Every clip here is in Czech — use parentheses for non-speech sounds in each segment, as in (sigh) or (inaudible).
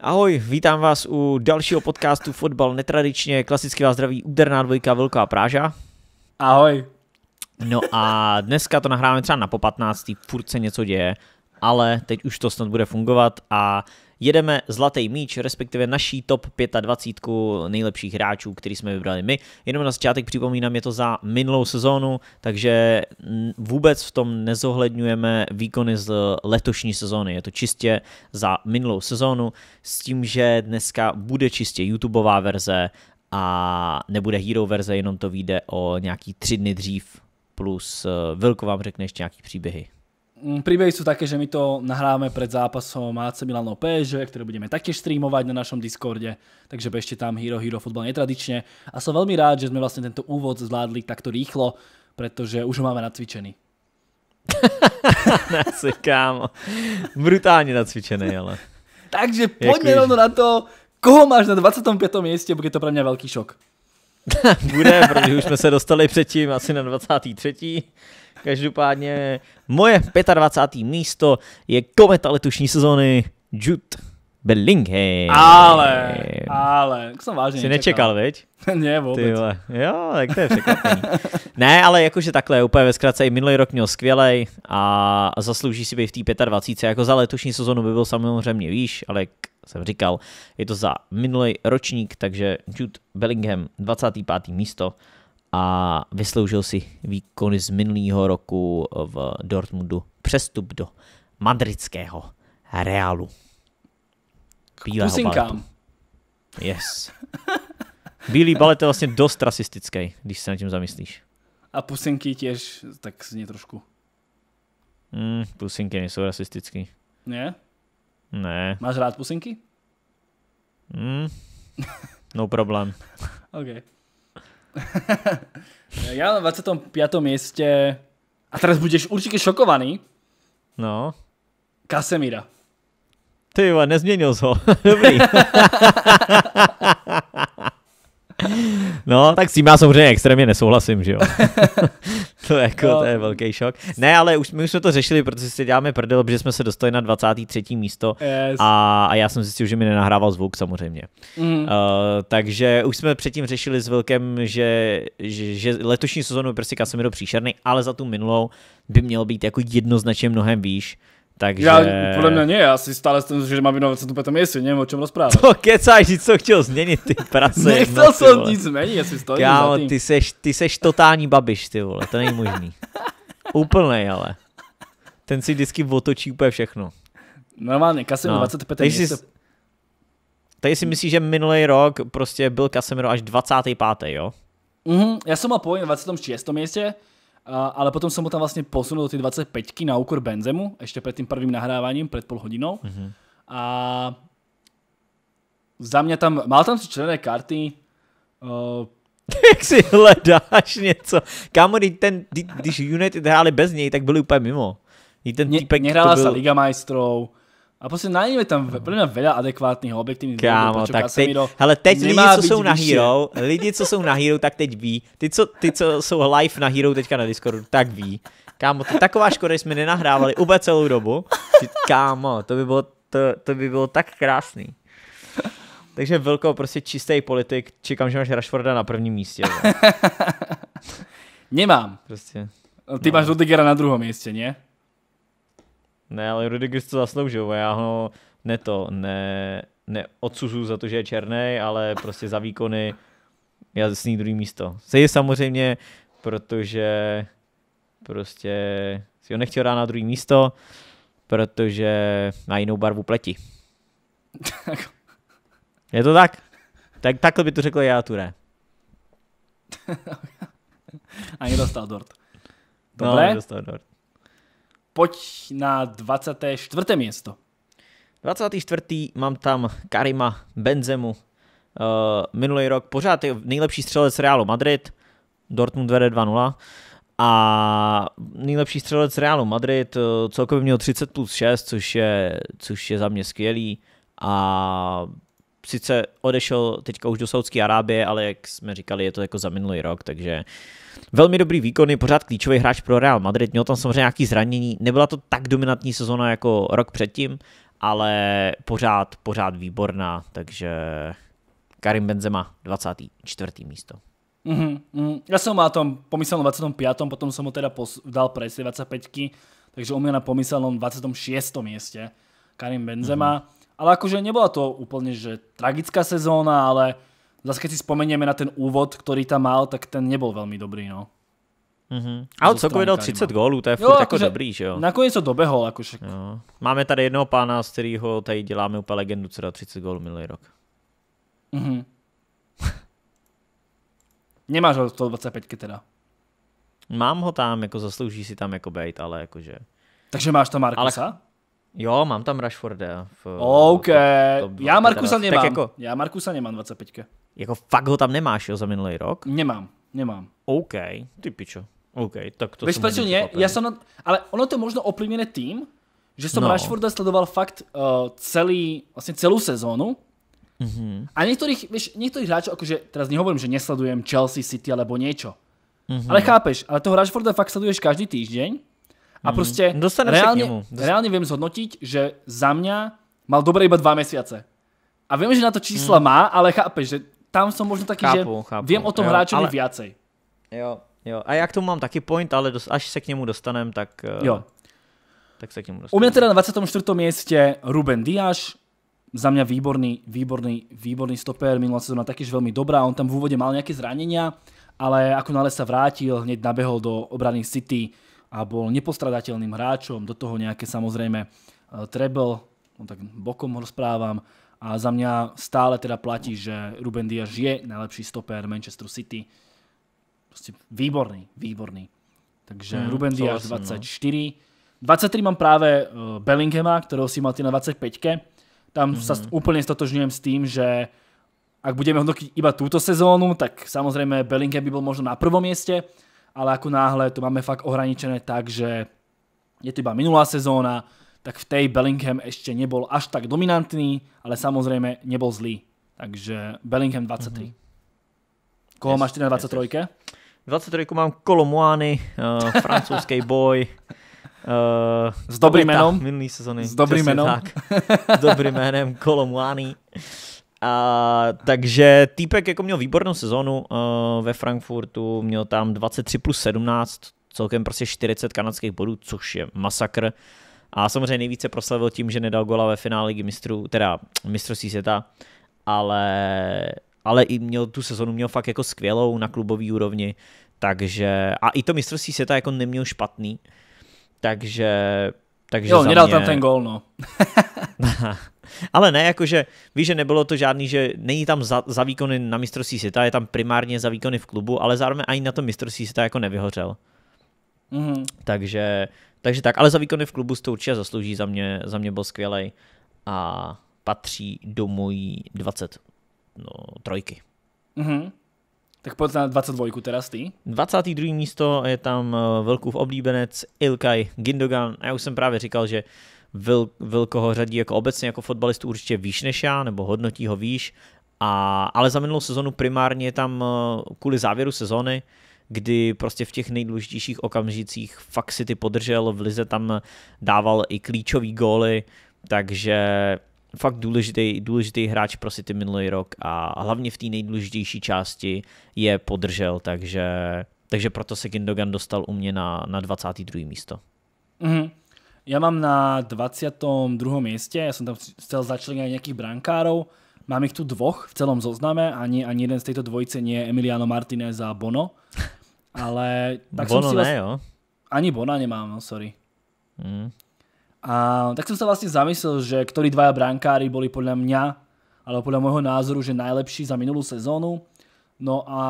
Ahoj, vítám vás u dalšího podcastu Fotbal netradičně. Klasicky vás zdraví úderná dvojka Velká Práža. Ahoj. No a dneska to nahráváme třeba na po 15. furt se něco děje, ale teď už to snad bude fungovat a jedeme zlatý míč, respektive naší top 25 nejlepších hráčů, který jsme vybrali my. Jenom na začátek připomínám, je to za minulou sezónu, takže vůbec v tom nezohledňujeme výkony z letošní sezóny. Je to čistě za minulou sezónu s tím, že dneska bude čistě YouTubeová verze a nebude hero verze, jenom to vyjde o nějaký tři dny dřív, plus eh, Vilko vám řekne ještě nějaký příběhy. Mm, príbehy sú také, že my to nahráme pred zápasom AC Milano PSG, ktoré budeme taktiež streamovať na našom Discorde, takže bežte tam Hero Hero Football netradične. A som veľmi rád, že sme vlastne tento úvod zvládli takto rýchlo, pretože už ho máme nacvičený. (laughs) Asi, kámo. Brutálne nacvičený, ale. Takže poďme rovno na to, koho máš na 25. mieste, bude to pre mňa veľký šok. (laughs) bude, protože už jsme se dostali předtím asi na 23. Každopádně moje 25. místo je kometa letošní sezóny Jude Bellingham. Ale, ale, jsem vážně Jsi nečekal, veď? (laughs) ne, vůbec. Tyhle. Jo, tak to je překvapení. ne, ale jakože takhle, úplně ve zkratce i minulý rok měl skvělej a zaslouží si být v té 25. Jako za letošní sezonu by byl samozřejmě výš, ale jak jsem říkal, je to za minulý ročník, takže Jude Bellingham 25. místo a vysloužil si výkony z minulého roku v Dortmundu přestup do madridského Realu. Bílého Pusinkám. Yes. Bílý balet je vlastně dost rasistický, když se na tím zamyslíš. A pusinky těž tak zní trošku. Mm, pusinky nejsou rasistický. Ne? Ne. Máš rád pusinky? Mm, no problém. (laughs) OK. Ja na 25. mieste, a teraz budeš určite šokovaný. No. Kasemira. Ty jo, nezměnil ho. (laughs) Dobrý. (laughs) No, (laughs) tak s tím já samozřejmě extrémně nesouhlasím, že jo. (laughs) to, jako, no. to je velký šok. Ne, ale už, my už jsme to řešili, protože si děláme prdel, protože jsme se dostali na 23. místo yes. a, a já jsem zjistil, že mi nenahrával zvuk samozřejmě. Mm. Uh, takže už jsme předtím řešili s Velkem, že, že, že letošní sezónu je prostě Casemiro příšerný, ale za tu minulou by měl být jako jednoznačně mnohem výš. Takže... Já, podle mě ne, já si stále jsem, že mám na 25. městě, nevím, o čem rozprávat. To kecáš, nic co chtěl změnit, ty prase. (laughs) Nechcel jsem nic změnit, já si stojím Kámo, za tím. ty seš, ty seš totální babiš, ty vole, to není možný. Úplnej, ale. Ten si vždycky otočí úplně všechno. Normálně, Casemiro no. 25. místo. Si, tady si myslíš, že minulý rok prostě byl Casemiro až 25. jo? Mhm, já jsem mal na 26. místě, ale potom som ho tam vlastne posunul do tej 25 na úkor Benzemu, ešte pred tým prvým nahrávaním, pred pol hodinou. Mm-hmm. A za mě tam, mal tam si červené karty. Uh, (laughs) Jak si hledáš něco? Kámo, ten, když United hráli bez něj, tak byli úplně mimo. ten ne, týpek, nehrála byl... sa Liga majstrov, a prostě najíme tam podle veľa adekvátnych objektivních Kámo, tak teď, hele, teď lidi, co jsou na Hero, lidi, co jsou na Hero, tak teď ví. Ty, co, ty, co jsou live na Hero teďka na Discordu, tak ví. Kámo, to taková škoda, jsme nenahrávali úplně celou dobu. Kámo, to by bylo, to, to by bylo tak krásný. Takže velkou prostě čistý politik, čekám, že máš Rashforda na prvním místě. (laughs) Nemám. Prostě. Ty no. máš Rudigera na druhém místě, ne? Ne, ale Rudiger to zasloužil, já ho ne to, ne, neodsuzuju za to, že je černý, ale prostě za výkony jasný druhý místo. Se je samozřejmě, protože prostě si ho nechtěl dát na druhý místo, protože má jinou barvu pleti. (laughs) je to tak? tak takhle by to řekl já, Ture. (laughs) A nedostal dort. Dobre? No, nedostal dort pojď na 24. místo. 24. mám tam Karima Benzemu. Uh, minulý rok pořád je nejlepší střelec Realu Madrid, Dortmund vede 2-0 a nejlepší střelec Realu Madrid uh, celkově měl 30 plus 6, což je, což je za mě skvělý a sice odešel teďka už do Saudské Arábie, ale jak jsme říkali, je to jako za minulý rok, takže velmi dobrý výkony, pořád klíčový hráč pro Real Madrid, měl tam samozřejmě nějaký zranění, nebyla to tak dominantní sezona jako rok předtím, ale pořád, pořád výborná, takže Karim Benzema 24. místo. Mm-hmm, mm. Ja som mal tom pomyselnom 25. potom som ho teda pos- dal pre 25 takže u mňa na pomyselnom 26. mieste Karim Benzema. Mm-hmm. Ale akože nebola to úplne že tragická sezóna, ale zase keď si spomenieme na ten úvod, ktorý tam mal, tak ten nebol veľmi dobrý, no. Mm-hmm. Ale celkově dal 30 gólů, to je furt jo, jako dobrý, že jo? Nakonec to dobehol, jako však. Jo. Máme tady jednoho pána, z kterého tady děláme úplně legendu, co dal 30 gólů minulý rok. Mhm. (laughs) Nemáš ho 125 teda. Mám ho tam, jako zaslouží si tam jako bejt, ale jakože... Takže máš tam Markusa? Ale... Jo, mám tam Rashforda. V, OK, to, to, já Markusa nemám. jako, já Markusa nemám 25. Jako fakt ho tam nemáš, jo, za minulý rok? Nemám, nemám. OK, ty pičo. OK, tak to Víš, prečo nie? Ja som na... Ale ono to možno ovplyvnené tým, že som no. Rashforda sledoval fakt uh, celý, vlastne celú sezónu. Mm-hmm. A niektorých, vieš, niektorých hráčov, akože teraz nehovorím, že nesledujem Chelsea, City alebo niečo. Mm-hmm. Ale chápeš, ale toho Rashforda fakt sleduješ každý týždeň a mhm. proste mm-hmm. reálne, reálne viem zhodnotiť, že za mňa mal dobre iba dva mesiace. A viem, že na to čísla mm. má, ale chápeš, že tam som možno taký, chápu, že chápu. viem o tom jo, hráčovi ale... viacej. Jo, jo. A já k tomu mám taky point, ale dos- až se k němu dostanem, tak... Uh, jo. Tak se k němu dostanem. U mňa teda na 24. mieste Ruben Diaz, za mňa výborný, výborný, výborný stoper, minulá sezóna takyž veľmi dobrá, on tam v úvode mal nejaké zranenia, ale ako nále sa vrátil, hneď nabehol do obrany City a bol nepostradateľným hráčom, do toho nejaké samozrejme uh, treble, no tak bokom rozprávam, a za mňa stále teda platí, že Ruben Diaz je najlepší stoper Manchester City. Proste výborný, výborný. Takže mm, Ruben Diaz 24. No. 23 mám práve uh, Bellinghama, ktorého si mal ty na 25 Tam mm-hmm. sa úplne stotožňujem s tým, že ak budeme hodnotiť iba túto sezónu, tak samozrejme Bellingham by bol možno na prvom mieste, ale ako náhle to máme fakt ohraničené tak, že je to iba minulá sezóna, tak v tej Bellingham ešte nebol až tak dominantný, ale samozrejme nebol zlý. Takže Bellingham 23. Mm-hmm. Koho yes, máš ty na 23? Yes, 23 mám Kolomuány, uh, (laughs) francouzský boj. Uh, s dobrým jménem. Minulý sezony. S dobrým jménem. Tak. S dobrým jménem Kolomuány. A, takže týpek jako měl výbornou sezonu uh, ve Frankfurtu, měl tam 23 plus 17, celkem prostě 40 kanadských bodů, což je masakr. A samozřejmě nejvíce proslavil tím, že nedal gola ve finále ligy mistrů, teda mistrovství světa, ale, ale i měl tu sezonu měl fakt jako skvělou na klubový úrovni, takže a i to mistrovství světa jako neměl špatný, takže takže jo, nedal mě... tam ten gol, no. (laughs) (laughs) Ale ne, jakože víš, že nebylo to žádný, že není tam za, za výkony na mistrovství světa, je tam primárně za výkony v klubu, ale zároveň ani na to mistrovství světa jako nevyhořel. Mm-hmm. Takže, takže tak, ale za výkony v klubu to určitě zaslouží, za mě, za mě byl skvělej a patří do mojí 20 no, trojky. Mm-hmm. Tak pojď na 22 teraz ty. 22. místo je tam eh, Velkův oblíbenec Ilkay Gindogan. Já už jsem právě říkal, že Vil, Vilko ho řadí jako obecně jako fotbalistu určitě výš než já, nebo hodnotí ho výš, a, ale za minulou sezonu primárně je tam eh, kvůli závěru sezony, kdy prostě v těch nejdůležitějších okamžicích fakt si ty podržel, v Lize tam dával i klíčový góly, takže fakt důležitý, důležitý hráč pro City minulý rok a hlavně v té nejdůležitější části je podržel, takže, takže proto se Gindogan dostal u mě na, na 22. místo. Mm-hmm. Ja mám na 22. mieste, ja som tam chcel začleniť aj nejakých brankárov. Mám ich tu dvoch v celom zozname, ani, ani jeden z tejto dvojice nie je Emiliano Martinez a Bono. Ale tak Bono som si ne, jo? Ani Bona nemám, no sorry. Mm. A tak som sa vlastne zamyslel, že ktorí dvaja brankári boli podľa mňa, alebo podľa môjho názoru, že najlepší za minulú sezónu. No a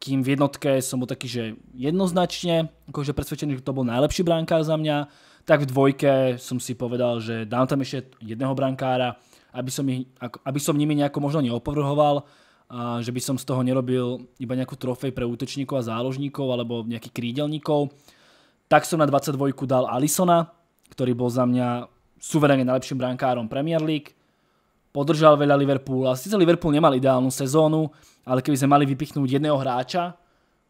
kým v jednotke som bol taký, že jednoznačne akože presvedčený, že to bol najlepší brankár za mňa, tak v dvojke som si povedal, že dám tam ešte jedného brankára, aby som, ich, aby som nimi nejako možno neopovrhoval, a že by som z toho nerobil iba nejakú trofej pre útočníkov a záložníkov alebo nejakých krídelníkov. Tak som na 22 dal Alisona, ktorý bol za mňa suverénne najlepším brankárom Premier League. Podržal veľa Liverpool. Sice Liverpool nemal ideálnu sezónu, ale keby sme mali vypichnúť jedného hráča,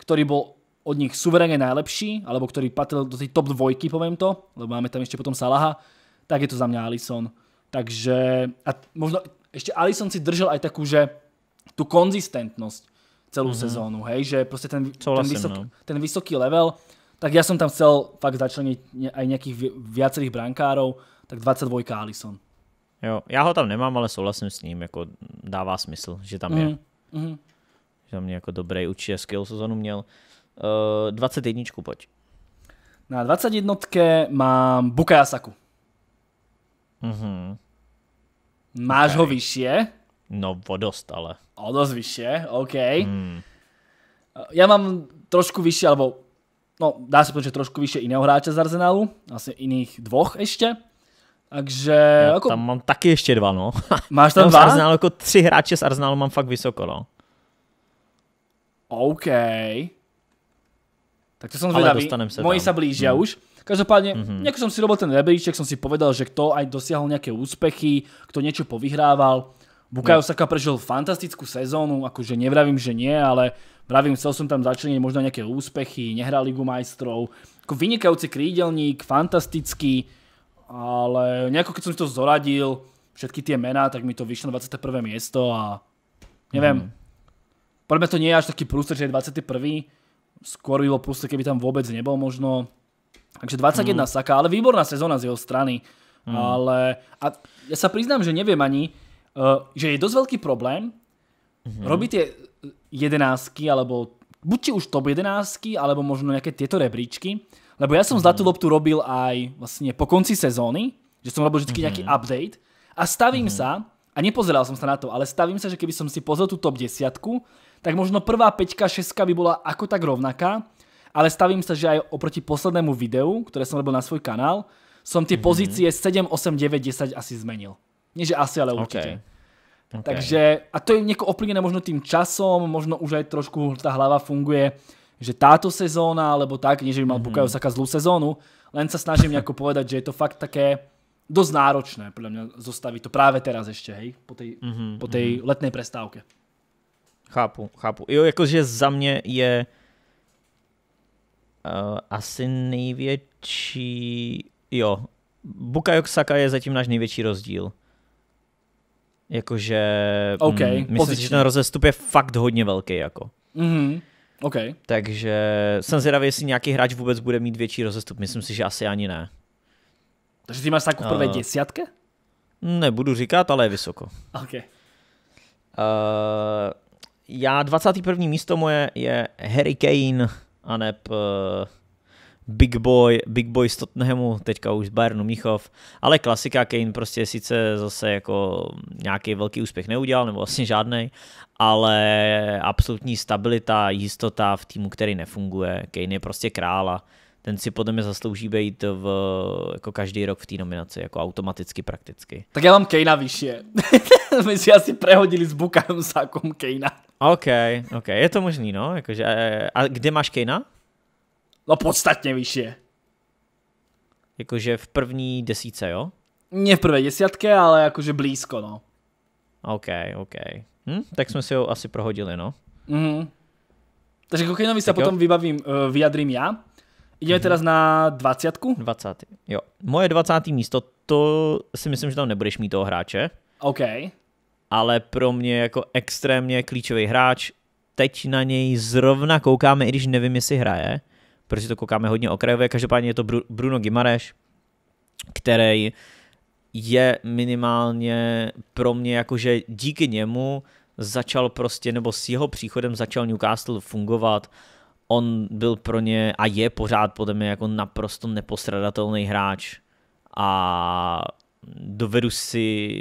ktorý bol od nich suverénne najlepší, alebo ktorý patril do tej top dvojky, poviem to, lebo máme tam ešte potom Salaha, tak je to za mňa Alisson. Takže a možno ešte Alisson si držal aj takú, že tú konzistentnosť celú mm-hmm. sezónu, hej, že proste ten, ten, vysok, no. ten vysoký level, tak ja som tam chcel fakt začleniť aj nejakých viacerých brankárov, tak 22 Alisson. Jo, já ho tam nemám, ale souhlasím s ním, jako dává smysl, že tam je. Mm-hmm. Že tam je jako dobrý, určitě skill sezonu měl. Uh, 21, pojď. Na 21 mám Bukaya Saku. Mm-hmm. Máš okay. ho vyššie? No, o dost, ale. O dost vyššie, OK. Mm. Ja mám trošku vyššie, alebo no, dá sa povedať, že trošku vyššie iného hráča z Arsenalu, vlastne iných dvoch ešte. Takže... Ja ako... tam mám taky ještě dva, no. (laughs) Máš tam dva? Z Arsenalu, jako tři hráče z Arsenalu mám fakt vysoko, no. OK. Tak to som zvedavý. Moji sa blížia mm. už. Každopádne, mm-hmm. nejako som si robil ten rebríček, som si povedal, že kto aj dosiahol nejaké úspechy, kto niečo povyhrával. Bukayo no. Saka prežil fantastickú sezónu, akože nevravím, že nie, ale vravím, chcel som tam začleniť možno nejaké úspechy, nehral Ligu majstrov. Ako vynikajúci krídelník, fantastický, ale nejako keď som si to zoradil, všetky tie mená, tak mi to vyšlo na 21. miesto a neviem, mm. podľa mňa to nie je až taký prúster, že je 21. Skôr by bol prúster, keby tam vôbec nebol možno. Takže 21 mm. Saka, ale výborná sezóna z jeho strany. Mm. Ale a ja sa priznám, že neviem ani, uh, že je dosť veľký problém mm-hmm. robiť tie jedenáctky, alebo buď či už top jedenáctky, alebo možno nejaké tieto rebríčky, lebo ja som mm-hmm. zlatú loptu robil aj vlastne po konci sezóny, že som robil vždy mm-hmm. nejaký update a stavím mm-hmm. sa, a nepozeral som sa na to, ale stavím sa, že keby som si pozrel tú top desiatku, tak možno prvá 5 6 by bola ako tak rovnaká, ale stavím sa, že aj oproti poslednému videu, ktoré som robil na svoj kanál, som tie mm-hmm. pozície 7, 8, 9, 10 asi zmenil. Nie, že asi, ale určite. Okay. Okay. Takže, a to je nieko ovplyvnené možno tým časom, možno už aj trošku tá hlava funguje, že táto sezóna, alebo tak, nie že by mal mm-hmm. Bukayo Saka zlú sezónu, len sa snažím nejako povedať, že je to fakt také dosť náročné, podľa mňa, zostaviť to práve teraz ešte, hej, po tej, mm-hmm. po tej mm-hmm. letnej prestávke. Chápu, chápu. Jo, jakože za mě je uh, asi největší, jo, Bukayo Saka je zatím náš největší rozdíl. Jakože okay, mm, myslím si, že ten rozestup je fakt hodně velký. Jako. Mm-hmm. Okay. Takže jsem zvědavý, jestli nějaký hráč vůbec bude mít větší rozestup. Myslím si, že asi ani ne. Takže ty máš tak v prvé uh, desiatke? Nebudu říkat, ale je vysoko. Okay. Uh, já 21. místo moje je Harry Kane a uh, Big Boy, Big Boy z Tottenhamu, teďka už z Bayernu Míchov, ale klasika Kane prostě sice zase jako nějaký velký úspěch neudělal, nebo vlastně žádný, ale absolutní stabilita, jistota v týmu, který nefunguje. Kane je prostě krála. ten si podle mě zaslouží být v, jako každý rok v té nominaci, jako automaticky prakticky. Tak já mám Kejna vyšší. (laughs) My si asi prehodili s Bukajem Sákom Kejna. OK, OK, je to možný, no. Jakože, a kde máš Kejna? No podstatně vyšší. Jakože v první desíce, jo? Nie v prvé desiatke, ale jakože blízko, no. OK, OK. Hm? Tak jsme si ho asi prohodili, no. Mhm. Takže Kejnovi sa potom vybavím, uh, vyjadrím ja. Ideme mhm. teraz na 20. 20. Jo. Moje 20. místo, to si myslím, že tam nebudeš mít toho hráče. OK. Ale pro mě jako extrémně klíčový hráč. Teď na něj zrovna koukáme, i když nevím, jestli hraje protože to koukáme hodně okrajově. Každopádně je to Bruno Gimareš, který je minimálně pro mě jakože díky němu začal prostě, nebo s jeho příchodem začal Newcastle fungovat. On byl pro ně a je pořád podle mě jako naprosto nepostradatelný hráč a dovedu si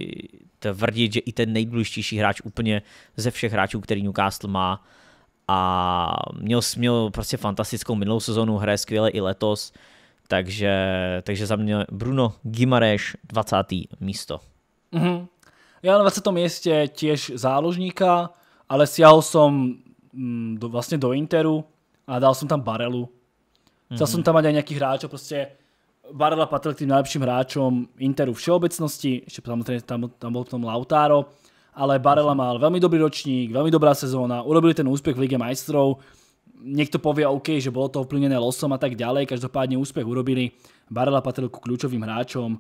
tvrdit, že i ten nejdůležitější hráč úplně ze všech hráčů, který Newcastle má, a měl, měl prostě fantastickou minulou sezonu, hraje skvěle i letos, takže, takže za mě Bruno Gimareš 20. místo. Mm-hmm. Ja na 20. mieste tiež záložníka, ale siahol som mm, do, vlastne do Interu a dal som tam Barelu. Chcel mm-hmm. som tam mať aj nejakých hráčov, proste Barela patril k tým najlepším hráčom Interu všeobecnosti, ešte samozrejme tam, tam bol tom Lautaro ale Barela mal veľmi dobrý ročník, veľmi dobrá sezóna, urobili ten úspech v Lige majstrov, niekto povie OK, že bolo to ovplyvnené losom a tak ďalej, každopádne úspech urobili, Barela patril ku kľúčovým hráčom,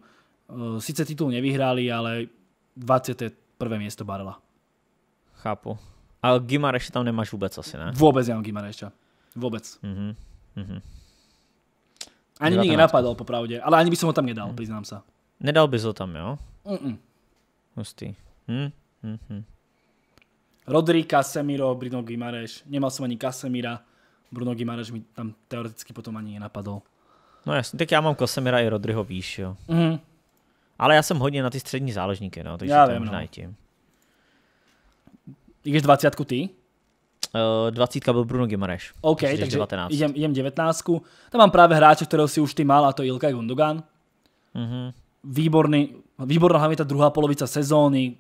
Sice titul nevyhrali, ale 21. miesto Barela. Chápu. A Gimareše tam nemáš vůbec asi, ne? Vôbec nemám Gimareša. Vôbec. Mhm. Mhm. Ani mi 19. nenapadol, popravde. Ale ani by som ho tam nedal, priznám sa. Nedal bys ho tam, jo? Mm-mm. Hustý. Hm? Hm, hm. Rodri, Casemiro, Bruno Gimareš. Nemal som ani Casemira. Bruno Gimareš mi tam teoreticky potom ani nenapadol. No jasně, tak já mám Kosemira i Rodryho výš, jo. Mhm. Ale já jsem hodně na ty střední záložníky, no, takže Já to je vím, možná no. i tím. Ideš 20 ty? Uh, 20 byl Bruno Gimareš. OK, takže jdeš takže 19. idem, idem 19. Tam mám práve hráča, ktorého si už ty mal, a to je Ilkay Gundogan. Mhm. Výborný, výborná hlavne tá druhá polovica sezóny,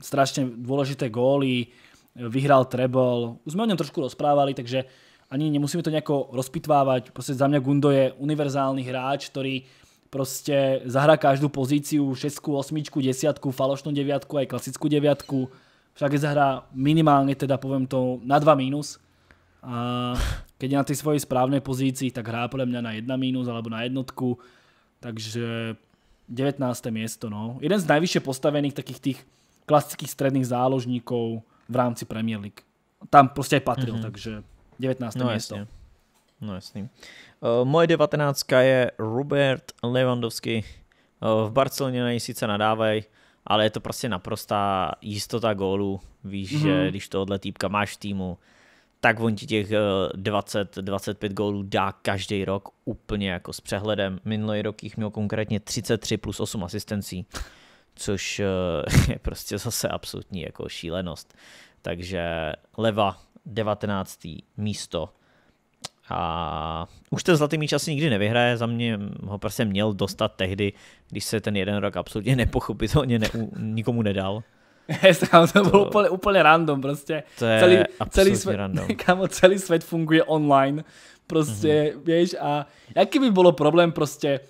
strašne dôležité góly, vyhral treble. Už sme o ňom trošku rozprávali, takže ani nemusíme to nejako rozpitvávať. Proste za mňa Gundo je univerzálny hráč, ktorý proste zahrá každú pozíciu, 6, 8, 10, falošnú deviatku, aj klasickú deviatku. Však zahrá minimálne, teda poviem to, na 2 mínus. A keď je na tej svojej správnej pozícii, tak hrá podľa mňa na 1 mínus alebo na jednotku. Takže 19. miesto. No. Jeden z najvyššie postavených takých tých klasických stredných záložníkov v rámci Premier League. Tam proste aj patril, mm-hmm. takže 19. No miesto. jasně. No jasný. Uh, moje 19 je Robert Lewandowski. Uh, v Barceloně na něj sice nadávají, ale je to prostě naprostá jistota gólu. Víš, mm-hmm. že když tohle týpka máš v týmu, tak on ti těch uh, 20-25 gólů dá každý rok úplně jako s přehledem. Minulý rok jich měl konkrétně 33 plus 8 asistencí, což uh, (laughs) je prostě zase absolutní jako šílenost. Takže leva 19. místo. A už ten zlatý míč asi nikdy nevyhraje, za mě ho prostě měl dostat tehdy, když se ten jeden rok absolutně nepochopitelně ne, nikomu nedal. (laughs) To bolo úplne, úplne random proste. To je celý, celý svet, random. (laughs) Kámo, celý svet funguje online. Proste, Mhm. mm-hmm. vieš, a aký by bolo problém proste,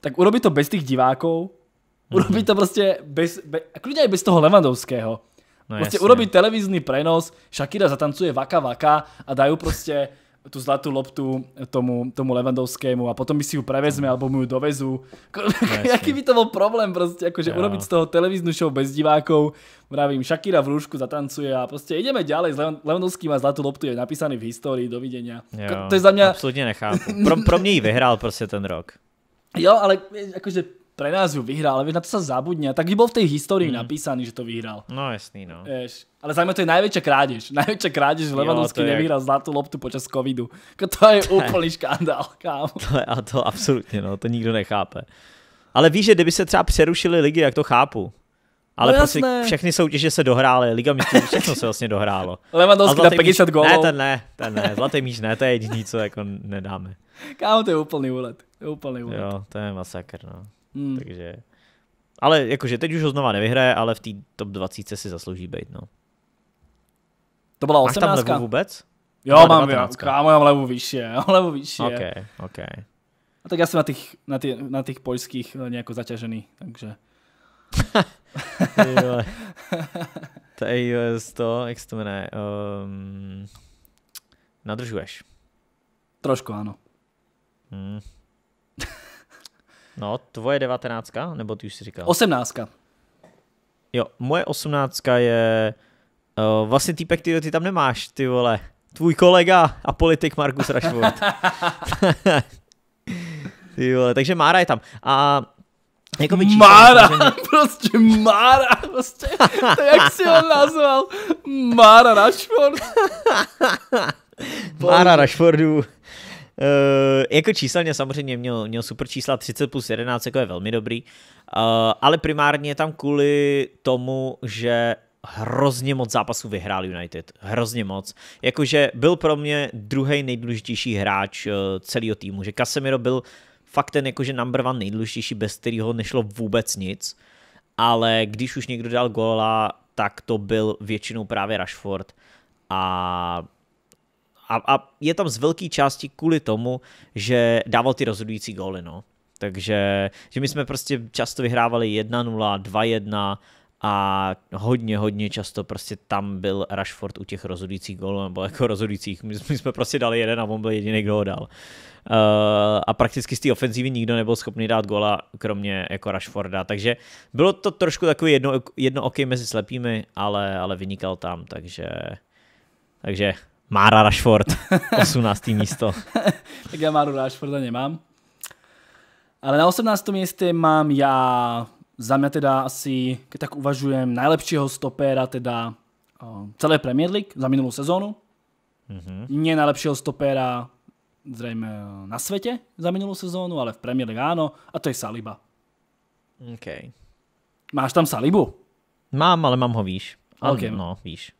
tak urobiť to bez tých divákov, Mhm. urobiť to proste bez, be, a kľudne aj bez toho Levandovského. No proste jasne. urobiť televízny prenos, Shakira zatancuje vaka vaka a dajú proste tú zlatú loptu tomu, tomu Levandovskému a potom by si ju prevezme alebo mu ju dovezú. Ko- (laughs) jasne. Aký by to bol problém proste, akože Jo. urobiť z toho televíznu show bez divákov. Vravím, Shakira v rúšku zatancuje a proste ideme ďalej. Levan- Levandovský má zlatú loptu, je napísaný v histórii, dovidenia. Jo, To je za mňa, Absolutně nechápu. Pro, pro mě ji vyhrál prostě ten rok. jo, ale vieš, akože pre nás ju vyhral, ale vieš, na to sa zabudne. Tak by bol v tej histórii napísaný, že to vyhral. No jasný, no. Vieš, ale zaujímavé, to je najväčšia krádež. (laughs) Najväčšia krádež, že Levandovský je- nevyhral zlatú loptu počas covidu. Ko- To je (laughs) úplný škandál, kámo. To je, a to absolutně, no, to nikdo nechápe. Ale víš, že kdyby se třeba přerušily ligy, jak to chápu. Ale No prostě jasné. všechny soutěže se dohrály, Liga mistrů, všechno se vlastně dohrálo. (laughs) Levandovský A dá zlatý 50 míč- gólov. Ne, ten ne, ten ne, zlatý míč ne, to je jediný, co jako nedáme. Kámo, to je úplný úlet. To je úplný úlet. Jo, to je masakr, no. Hmm. Takže, ale jakože teď už ho znova nevyhraje, ale v té top 20 si zaslouží být, no. To bola Máš tam 18. levu vůbec? Jo, mám, 19. kámo, ja mám levu mám levu vyššie. OK, OK. A tak ja som na tých, na tých, na tých poľských eh, nejako zaťažený, takže... (laughs) (laughs) To je to, jak se to jmenuje, um, nadržuješ. Trošku áno. Hmm. (laughs) No, tvoje devatenáctka, nebo ty už si říkal? 18. Jo, moje osmnáctka je uh, vlastně týpek, ty, ty tam nemáš, ty vole. Tvůj kolega a politik Markus Rashford. (laughs) ty vole, takže Mára je tam. A jako by číslo, Mára, samozřejmě- (laughs) proste Mára, proste, to jak si ho nazval, Mára Rashford. (laughs) Mára Rashfordu. Uh, jako číselně samozřejmě měl, měl super čísla 30 plus 11, jako je velmi dobrý, uh, ale primárně tam kvůli tomu, že hrozně moc zápasů vyhrál United. Hrozně moc. Jakože byl pro mě druhý nejdůležitější hráč uh, celého týmu. Že Casemiro byl fakt ten jakože number one nejdůležitější, bez kterého nešlo vůbec nic. Ale když už někdo dal góla, tak to byl většinou právě Rashford. A a, a je tam z velké části kvůli tomu, že dával ty rozhodující góly, no. Takže že my jsme prostě často vyhrávali 1-0, 2-1 a hodně, hodně často prostě tam byl Rashford u těch rozhodujících gólů, nebo jako rozhodujících, my, my jsme prostě dali jeden a on byl jediný, kdo ho dal. Uh, a prakticky z té ofenzívy nikdo nebyl schopný dát gola, kromě jako Rashforda, takže bylo to trošku takový jedno, jedno okej mezi slepými, ale, ale vynikal tam, takže, takže Mára Rashford, (laughs) 18. místo. (laughs) tak já Máru Rashforda nemám. Ale na 18. místě mám já za mňa teda asi, keď tak uvažujem, najlepšieho stopéra teda uh, celé Premier League za minulú sezónu. Mm-hmm. Nie najlepšieho stopéra zrejme na svete za minulú sezónu, ale v Premier League áno, a to je Saliba. OK. Máš tam Salibu? Mám, ale mám ho výš. Ale, okay. No, výš.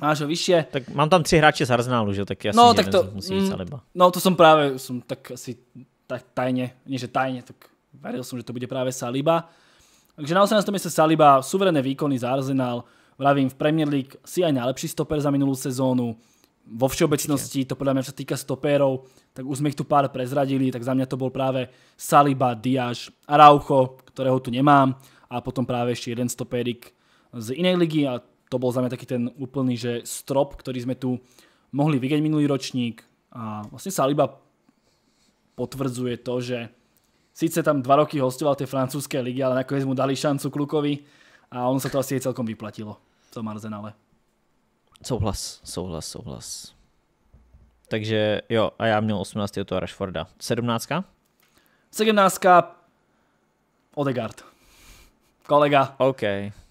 Máš ho vyššie. Tak mám tam tři hráče z Arsenalu, že? Tak asi no, tak to, musí mm, Saliba. No to som práve, som tak asi tak tajne, nie že tajne, tak veril som, že to bude práve Saliba. Takže na 18. mieste Saliba, suverénne výkony za Arsenal, vravím v Premier League si aj najlepší stoper za minulú sezónu. Vo všeobecnosti, to podľa mňa, čo sa týka stopérov, tak už sme ich tu pár prezradili, tak za mňa to bol práve Saliba, Diaz, Araujo, ktorého tu nemám a potom práve ešte jeden stopérik z inej ligy a to bol za mňa taký ten úplný, že strop, ktorý sme tu mohli vidieť minulý ročník a vlastne Saliba potvrdzuje to, že Sice tam dva roky hostoval tej francúzskej ligy, ale nakoniec mu dali šancu klukovi a on sa to asi celkom vyplatilo v tom Arsenale. Souhlas, souhlas, souhlas. Takže jo, a já měl 18. toho Rashforda. 17. 17. Odegaard. Kolega. OK.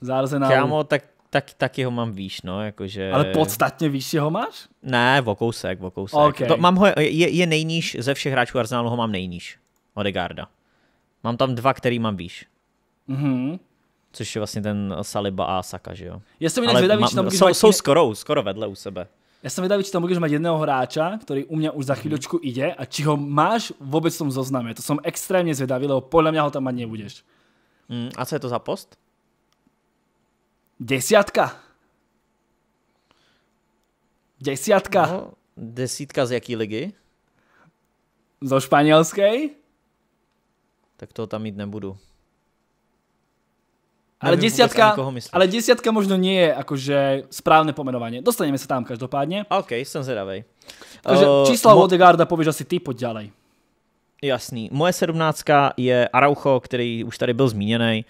Z Arsenalu. Kámo, tak, tak, taky ho mám výš, no, jakože... Ale podstatně vyšší ho máš? Ne, v kousek, v kousek. Okay. To, mám ho, je, je nejníž, ze všech hráčů Arsenalu ho mám nejníž. Odegarda. Mám tam dva, který mám výš. Mhm. Což je vlastně ten Saliba a Saka, že jo? Ja som inak zvedavý, či tam jsou, jsou skoro, skoro vedle u sebe. Ja som vedavý, či tam budeš mať jedného hráča, ktorý u mňa už za chvíľočku ide a či ho máš vôbec v tom zozname. To som extrémne zvedavý, lebo podľa mňa ho tam mať nebudeš. Mm, a co je to za post? Desiatka. Desiatka. No, desítka z jaký ligy? Zo španielskej? Tak to tam mít nebudu. Ale Nevím desiatka, ale desiatka možno nie je akože správne pomenovanie. Dostaneme sa tam každopádne. OK, som zvedavej. Takže uh, čísla mo- Odegaarda povieš asi ty, poď ďalej. Jasný. Moje sedmnáctka je Araucho, který už tady byl zmíněný.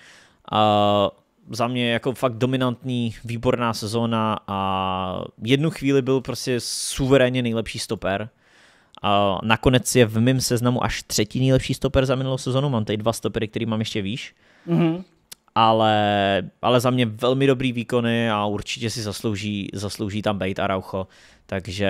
Uh, za mě jako fakt dominantní, výborná sezóna a jednu chvíli byl prostě suverénně nejlepší stoper. A nakonec je v mém seznamu až třetí nejlepší stoper za minulou sezonu. Mám tady dva stopery, který mám ještě výš. Mm-hmm. Ale, ale za mě velmi dobrý výkony a určitě si zaslouží, zaslouží tam být Araujo. Takže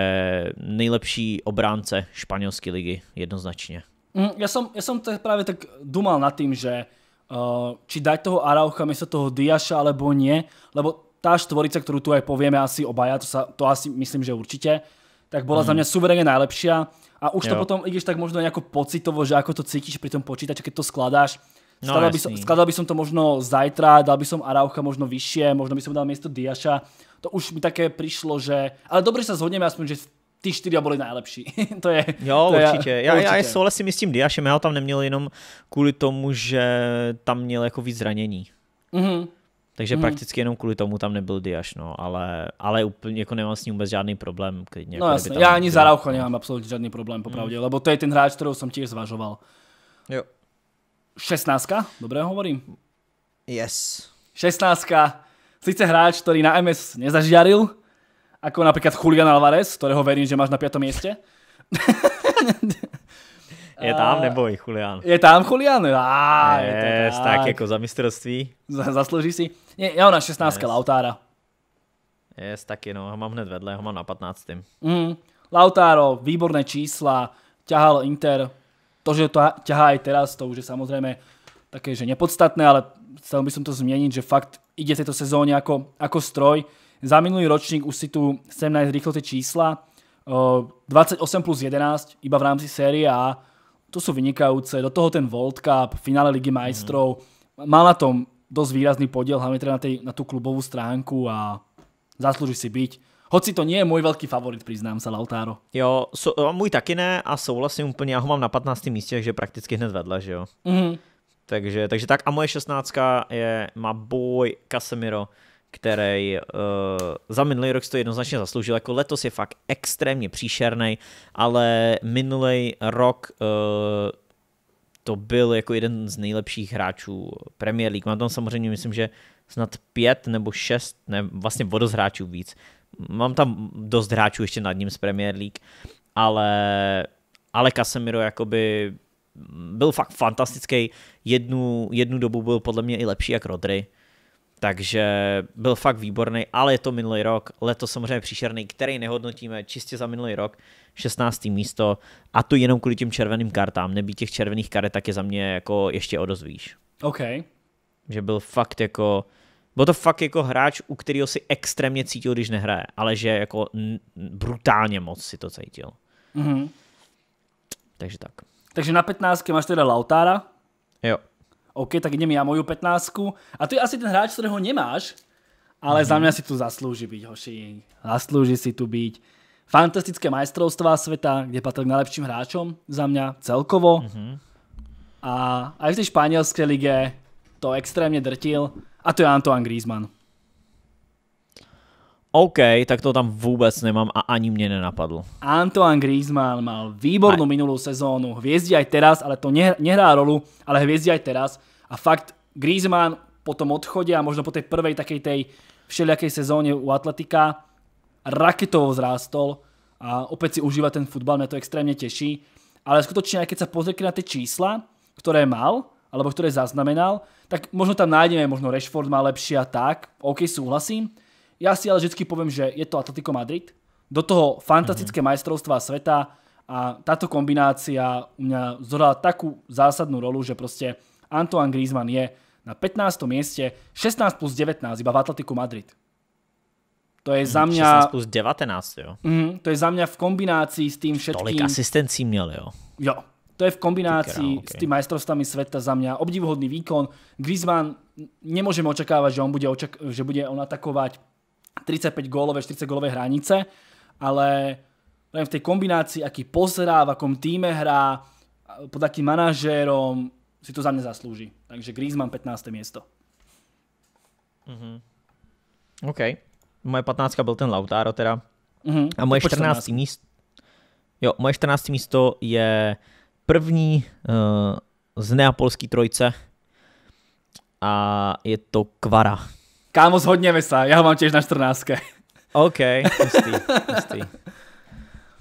nejlepší obránce španělské ligy jednoznačně. Mm, som, ja som tak práve tak dumal nad tým, že uh, či dať toho Araucha miesto toho Diaša alebo nie, lebo tá štvorica, ktorú tu aj povieme asi obaja, to, sa, to asi myslím, že určite, tak bola mm. za mňa suverene najlepšia. A už jo. to potom ideš tak možno nejako pocitovo, že ako to cítiš pri tom počítači, keď to skladáš. No, skladal, by som, skladal by som to možno zajtra, dal by som Araucha možno vyššie, možno by som dal miesto Diaša. To už mi také prišlo, že... Ale dobre sa zhodneme aspoň, že ty čtyři byli nejlepší. (laughs) to je... Jo, to určitě. Je, já, určitě. já souhlasím s tím Diašem, já ho tam neměl jenom kvůli tomu, že tam měl jako víc zranění. Mm-hmm. Takže mm. prakticky jenom kvůli tomu tam nebyl Diaš, no, ale, ale úplně jako nemám s ním vůbec žádný problém. Klidně, no jasně, já ani za Raucho nemám absolutně žádný problém, popravdě, mm. lebo to je ten hráč, kterou jsem tiež zvažoval. Jo. 16, dobré hovorím? Yes. 16. Sice hráč, ktorý na MS nezažiaril, ako napríklad Julian Alvarez, ktorého verím, že máš na 5. mieste. (laughs) Je tam nebo i Julian? Je tam Julian? Á, yes, je to tak. tak jako za mistrovství. Zaslouží si. Nie, já na 16 yes. Lautára. Yes, taky no, ho mám hned vedle, ho mám na 15. Mm, Lautaro, výborné čísla, ťahal Inter. To, že to ťahá aj teraz, to už je samozrejme také, že nepodstatné, ale chcel by som to zmieniť, že fakt ide tejto sezóne ako, ako stroj. Za minulý ročník už si tu chcem nájsť rýchlo tie čísla. 28 plus 11 iba v rámci série A to sú vynikajúce. Do toho ten World Cup, finále Ligy majstrov. Mm. Mal na tom dosť výrazný podiel, hlavne teda na, tej, na tú klubovú stránku a zaslúži si byť. Hoci to nie je můj velký favorit, přiznám se, Lautaro. Jo, so, můj taky ne a souhlasím úplně, já ho mám na 15. místě, takže prakticky hned vedle, že jo. Mm-hmm. Takže, takže tak a moje šestnáctka je má boj Casemiro, který uh, za minulý rok to jednoznačně zasloužil. Jako letos je fakt extrémně příšerný, ale minulý rok uh, to byl jako jeden z nejlepších hráčů Premier League. Mám tam samozřejmě, myslím, že snad pět nebo šest, ne, vlastně o dost hráčů víc. Mám tam dost hráčů ještě nad ním z Premier League, ale, ale Casemiro jakoby byl fakt fantastický. Jednu, jednu dobu byl podle mě i lepší jak Rodry. Takže byl fakt výborný, ale je to minulý rok, letos samozřejmě příšerný, který nehodnotíme čistě za minulý rok, 16. místo a to jenom kvůli těm červeným kartám, nebýt těch červených karet, tak je za mě jako ještě o dost výš. OK. Že byl fakt jako, byl to fakt jako hráč, u kterého si extrémně cítil, když nehraje, ale že jako brutálně moc si to cítil. Mm-hmm. Takže tak. Takže na 15 máš teda Lautára. Jo. OK, tak idem ja moju 15. A to je asi ten hráč, ktorého nemáš, ale mm-hmm. za mňa si tu zaslúži byť, hoši. Zaslúži si tu byť. Fantastické majstrovstvá sveta, kde patrí k najlepším hráčom za mňa celkovo. Mm-hmm. A aj v tej španielskej lige to extrémne drtil. A to je Antoine Griezmann. OK, tak to tam vůbec nemám a ani mě nenapadlo. Antoine Griezmann mal výbornú aj. minulú sezónu, hviezdi aj teraz, ale to nehrá rolu, ale hviezdi aj teraz. A fakt Griezmann po tom odchode a možno po tej prvej takej tej všelijakej sezóne u Atletika raketovo vzrástol a opäť si užíva ten futbal, mňa to extrémne teší. Ale skutočne, aj keď sa pozriete na tie čísla, ktoré mal, alebo ktoré zaznamenal, tak možno tam nájdeme, možno Rashford má lepšie a tak, OK, súhlasím, ja si ale vždy poviem, že je to Atletico Madrid. Do toho fantastické mm-hmm. majstrovstvá sveta a táto kombinácia u mňa zohrala takú zásadnú rolu, že proste Antoine Griezmann je na 15. mieste 16 plus 19 iba v Atletico Madrid. To je za mňa... 16 plus 19, jo. Mm, to je za mňa v kombinácii s tým všetkým... Tolik asistencí měl, jo. Jo. To je v kombinácii Tykra, okay. s tým majstrovstvami sveta za mňa obdivuhodný výkon. Griezmann nemôžeme očakávať, že on bude, očak- že bude on atakovať 35 gólové, 40 gólové hranice, ale v tej kombinácii, aký pozerá, v akom týme hrá, pod akým manažérom, si to za mňa zaslúži. Takže Griezmann 15. miesto. Mm-hmm. OK. Moje 15 byl ten Lautaro teda. Mm-hmm. A moje 14. místo Jo, moje 14. místo je první uh, z neapolský trojce a je to Kvara. Kámo, zhodněme se, já ho mám těž na 14. OK, hustý, hustý.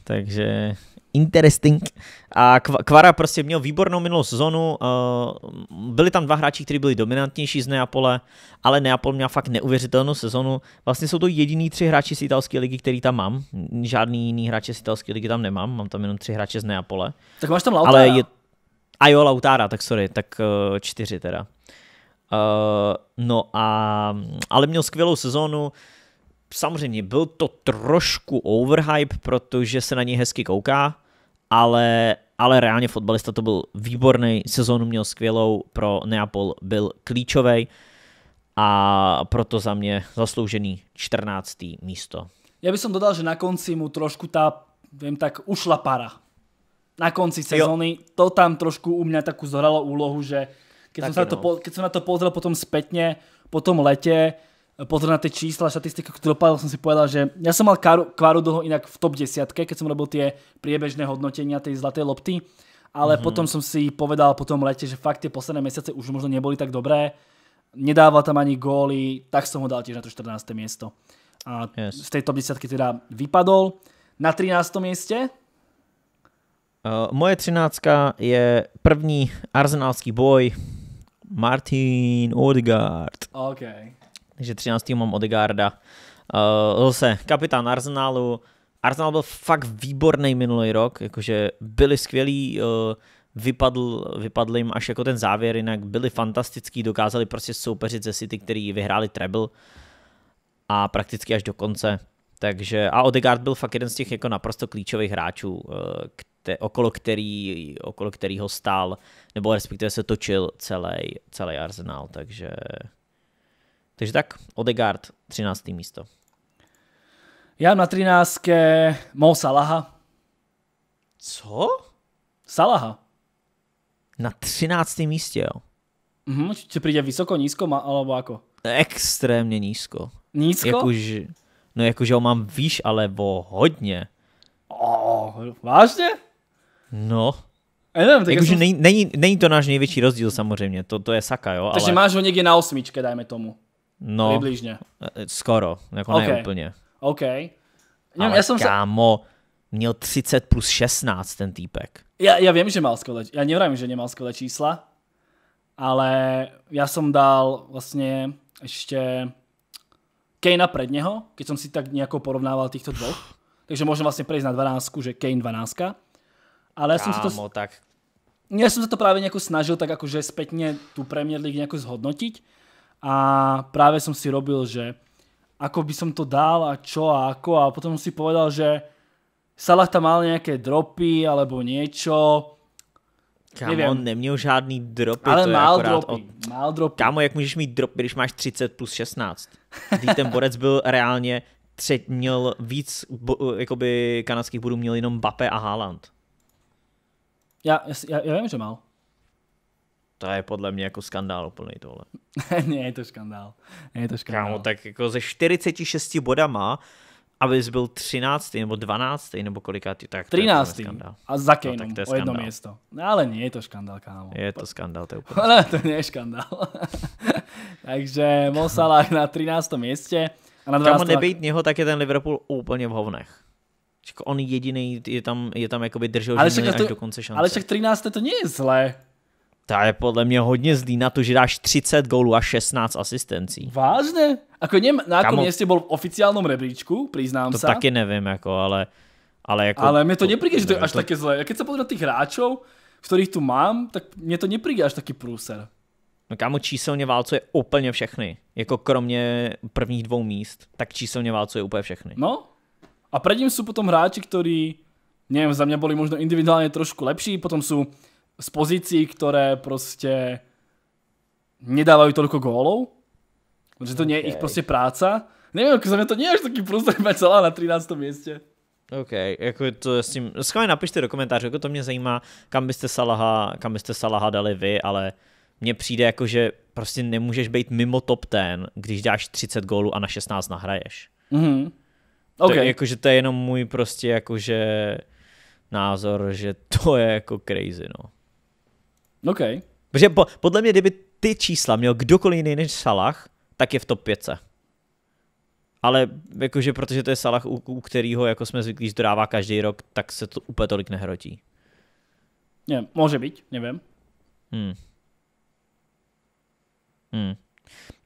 Takže interesting. A Kvara prostě měl výbornou minulou sezonu. Byli tam dva hráči, kteří byli dominantnější z Neapole, ale Neapol měl fakt neuvěřitelnou sezonu. Vlastně jsou to jediný tři hráči z italské ligy, který tam mám. Žádný jiný hráče z italské ligy tam nemám. Mám tam jenom tři hráče z Neapole. Tak máš tam Lautára. Ale je... A jo, Lautára, tak sorry, tak eh, čtyři teda. Uh, no a, ale měl skvělou sezónu. Samozřejmě byl to trošku overhype, protože se na něj hezky kouká, ale, ale reálně fotbalista to byl výborný, sezónu měl skvělou, pro Neapol byl klíčový a proto za mě zasloužený 14. místo. Já bych som dodal, že na konci mu trošku tá, viem tak, ušla para. Na konci sezóny jo. to tam trošku u mňa takú zohralo úlohu, že keď, som, sa no. to, keď som na to pozrel potom spätne, po tom lete, pozrel na tie čísla, štatistiky, ktoré dopadol, som si povedal, že ja som mal Kvaru dlho inak v top 10, keď som robil tie priebežné hodnotenia tej zlatej lopty, ale mm-hmm. potom som si povedal po tom lete, že fakt tie posledné mesiace už možno neboli tak dobré, nedával tam ani góly, tak som ho dal tiež na to 14. miesto. A yes. z tej top 10 teda vypadol. Na 13. mieste Uh, moje třináctka je první arzenálský boj Martin Odegaard. OK. Takže 13. mám Odegaarda. Uh, zase kapitán Arsenalu. Arsenal byl fakt výborný minulý rok, jakože byli skvělí, uh, vypadl, vypadl jim až jako ten závěr, jinak byli fantastický, dokázali prostě soupeřit ze City, který vyhráli treble a prakticky až do konce. Takže a Odegaard byl fakt jeden z těch jako naprosto klíčových hráčů, te, okolo, který, okolo kterýho stál, nebo respektive se točil celý, celý arzenál, takže takže tak, Odegaard, 13. místo. Já na 13. Mo Salaha. Co? Salaha. Na 13. místě, jo. Mhm, či príde vysoko, nízko, ma, alebo ako? Extrémně nízko. Nízko? Jakož, no jakože ho mám výš, ale o hodně. Oh, vážně? No, Ja neviem, tak jakože ja som... není, není, není to náš největší rozdíl samozřejmě, to, to je Saka, jo, Takže ale máš ho niekde na osmičke, dajme tomu. no, Približne. eh, skoro, jako Ok. ne úplně. OK. Neviem, Ale som sa... kámo, měl 30 plus 16 ten týpek. Ja, ja viem, že mal skvelé... Ja nevravím, že nemal skvelé čísla, ale ja som dal vlastne ešte Kanea pred neho, keď som si tak nejako porovnával týchto dvoch. Takže môžem vlastne prejsť na 12, že Kane 12. Ale ja som sa to... Kámo, tak Ja som sa to práve nejako snažil tak akože spätne tú Premier League nejako zhodnotiť a práve som si robil, že ako by som to dal a čo a ako a potom si povedal, že Salah tam mal nejaké dropy alebo niečo, kámo, Nevím. on neměl žádný dropy, ale to mal dropy, o- mal dropy. Kámo, jak můžeš mít dropy, když máš 30 plus 16? Když ten borec byl reálně třet, měl víc bo, jakoby kanadských bodů měl jenom Bape a Haaland. Si- ja, ja viem, že mal. To je podle mě jako skandál úplný tohle. (laughs) Nie je to škandál. Nie je to škandál. Kámo, tak jako ze 46 bodama, abys byl 13. nebo 12. nebo kolikátý, tak to je 13. skandál. A za tak Kaneom to je o jedno skandál. miesto. No, ale nie je to škandál, kámo. Je to skandál, to je úplně. Ale to nie je škandál. (laughs) Takže Mo Salah na 13. mieste. A na 12. Kámo, nebejt něho, tak je ten Liverpool úplně v hovnech. Jako on jediný je tam, je tam jakoby držel ale však, až to, do konce šance. ale však 13. to nie je zlé. To je podle mě hodně zlý na to, že dáš 30 gólů a 16 asistencí. Vážne? Ako neviem, na akom Kamo- mieste bol v oficiálnom rebríčku, priznám To sa. taky nevím, jako, ale, ale jako... ale mne to nepríde, že to je nevím, až také zlé. Keď sa pozriem na tých hráčov, ktorých tu mám, tak mne to nepríde až taký prúser. No kámo, číselně válcuje úplně všechny. Jako kromě prvních dvou míst, tak číselně válcuje úplně všechny. No. A pred ním sú potom hráči, ktorí, neviem, za mňa boli možno individuálne trošku lepší, potom sú z pozícií, ktoré proste nedávajú toľko gólov. Že to nie je ich proste práca. Neviem, ako za mňa to nie je až taký (laughs) mať celá na 13. mieste. OK, jako to s tím, schválně napište do komentářů, jako to mě zajímá, kam byste Salaha, kam byste Salaha dali vy, ale mně přijde jako, že prostě nemůžeš být mimo top 10, když dáš 30 gólů a na 16 nahraješ. Mhm. Okay. OK. To, je, jakože to je jenom můj prostě jakože názor, že to je jako crazy, no. OK. Protože po, podle mě, kdyby ty čísla měl kdokoliv jiný než Salah, tak je v top 5. Ale jakože protože to je Salah, u, u kterého jako jsme zvyklí, že to dává každý rok, tak se to úplně tolik nehrotí. Nie, môže byť, neviem. Hmm. Hmm.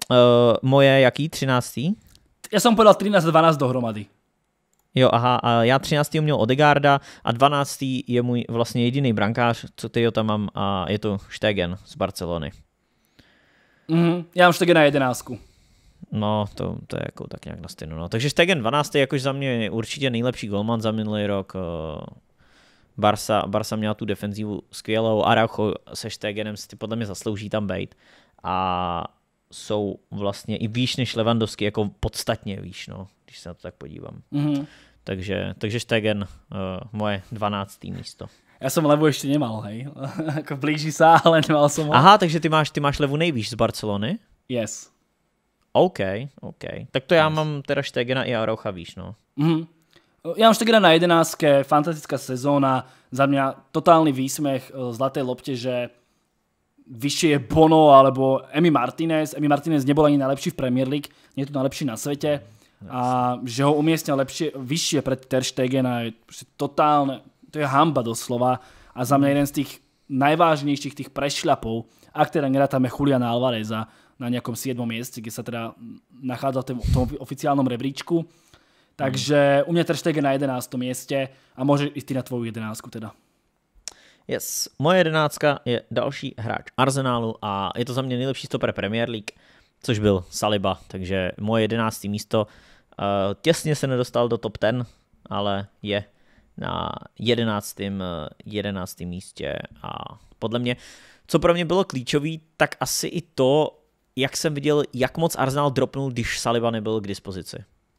Uh, moje jaký? 13. Ja som povedal 13 a 12 dohromady. Jo, aha, a já 13. měl Odegarda a 12. je můj vlastně jediný brankář, co ty tam mám a je to Stegen z Barcelony. Mhm. Ja mám Štege na 11. No, to, to je jako tak nějak na stejno. No. Takže Stegen 12. jakož za mě je určitě nejlepší golman za minulý rok. eh, Barsa, Barsa měla tu defenzivu skvělou, Araujo se Stegenem si podle mě zaslouží tam být. A jsou vlastně i výš než Levandovský, jako podstatně výš, no, když se na to tak podívám. Mhm. Takže, takže Stegen, uh, moje 12. místo. Ja som levu ešte nemal, hej. (laughs) Ako blíži sa, ale nemal som ho. Aha, takže ty máš, ty máš levu nejvýš z Barcelony? Yes. OK, OK. Tak to já mám teda Stegena i Araucha výš, no. Mhm. Ja mám Štegera na 11, fantastická sezóna, za mňa totálny výsmech e, zlatej lopte, že vyššie je Bono alebo Emi Martinez. Emi Martinez nebol ani najlepší v Premier League, nie je tu najlepší na svete. A že ho umiestnil lepšie, vyššie pred Ter Stegena je totálne, to je hamba doslova. A za mňa jeden z tých najvážnejších tých prešľapov, ak teda nerátame Juliana Alvareza na nejakom 7. mieste, kde sa teda nachádza v tom, tom oficiálnom rebríčku. Takže u mňa Ter Stegen na 11. mieste a môže ísť ty na tvoju 11. teda. Yes, moje jedenáctka je další hráč Arsenálu a je to za mě nejlepší stoper Premier League, což byl Saliba, takže moje jedenácté místo těsně se nedostal do top 10, ale je na jedenáctém, eh, jedenáctém místě a podle mě, co pro mě bylo klíčový, tak asi i to, jak jsem viděl, jak moc Arsenal dropnul, když Saliba nebyl k dispozici.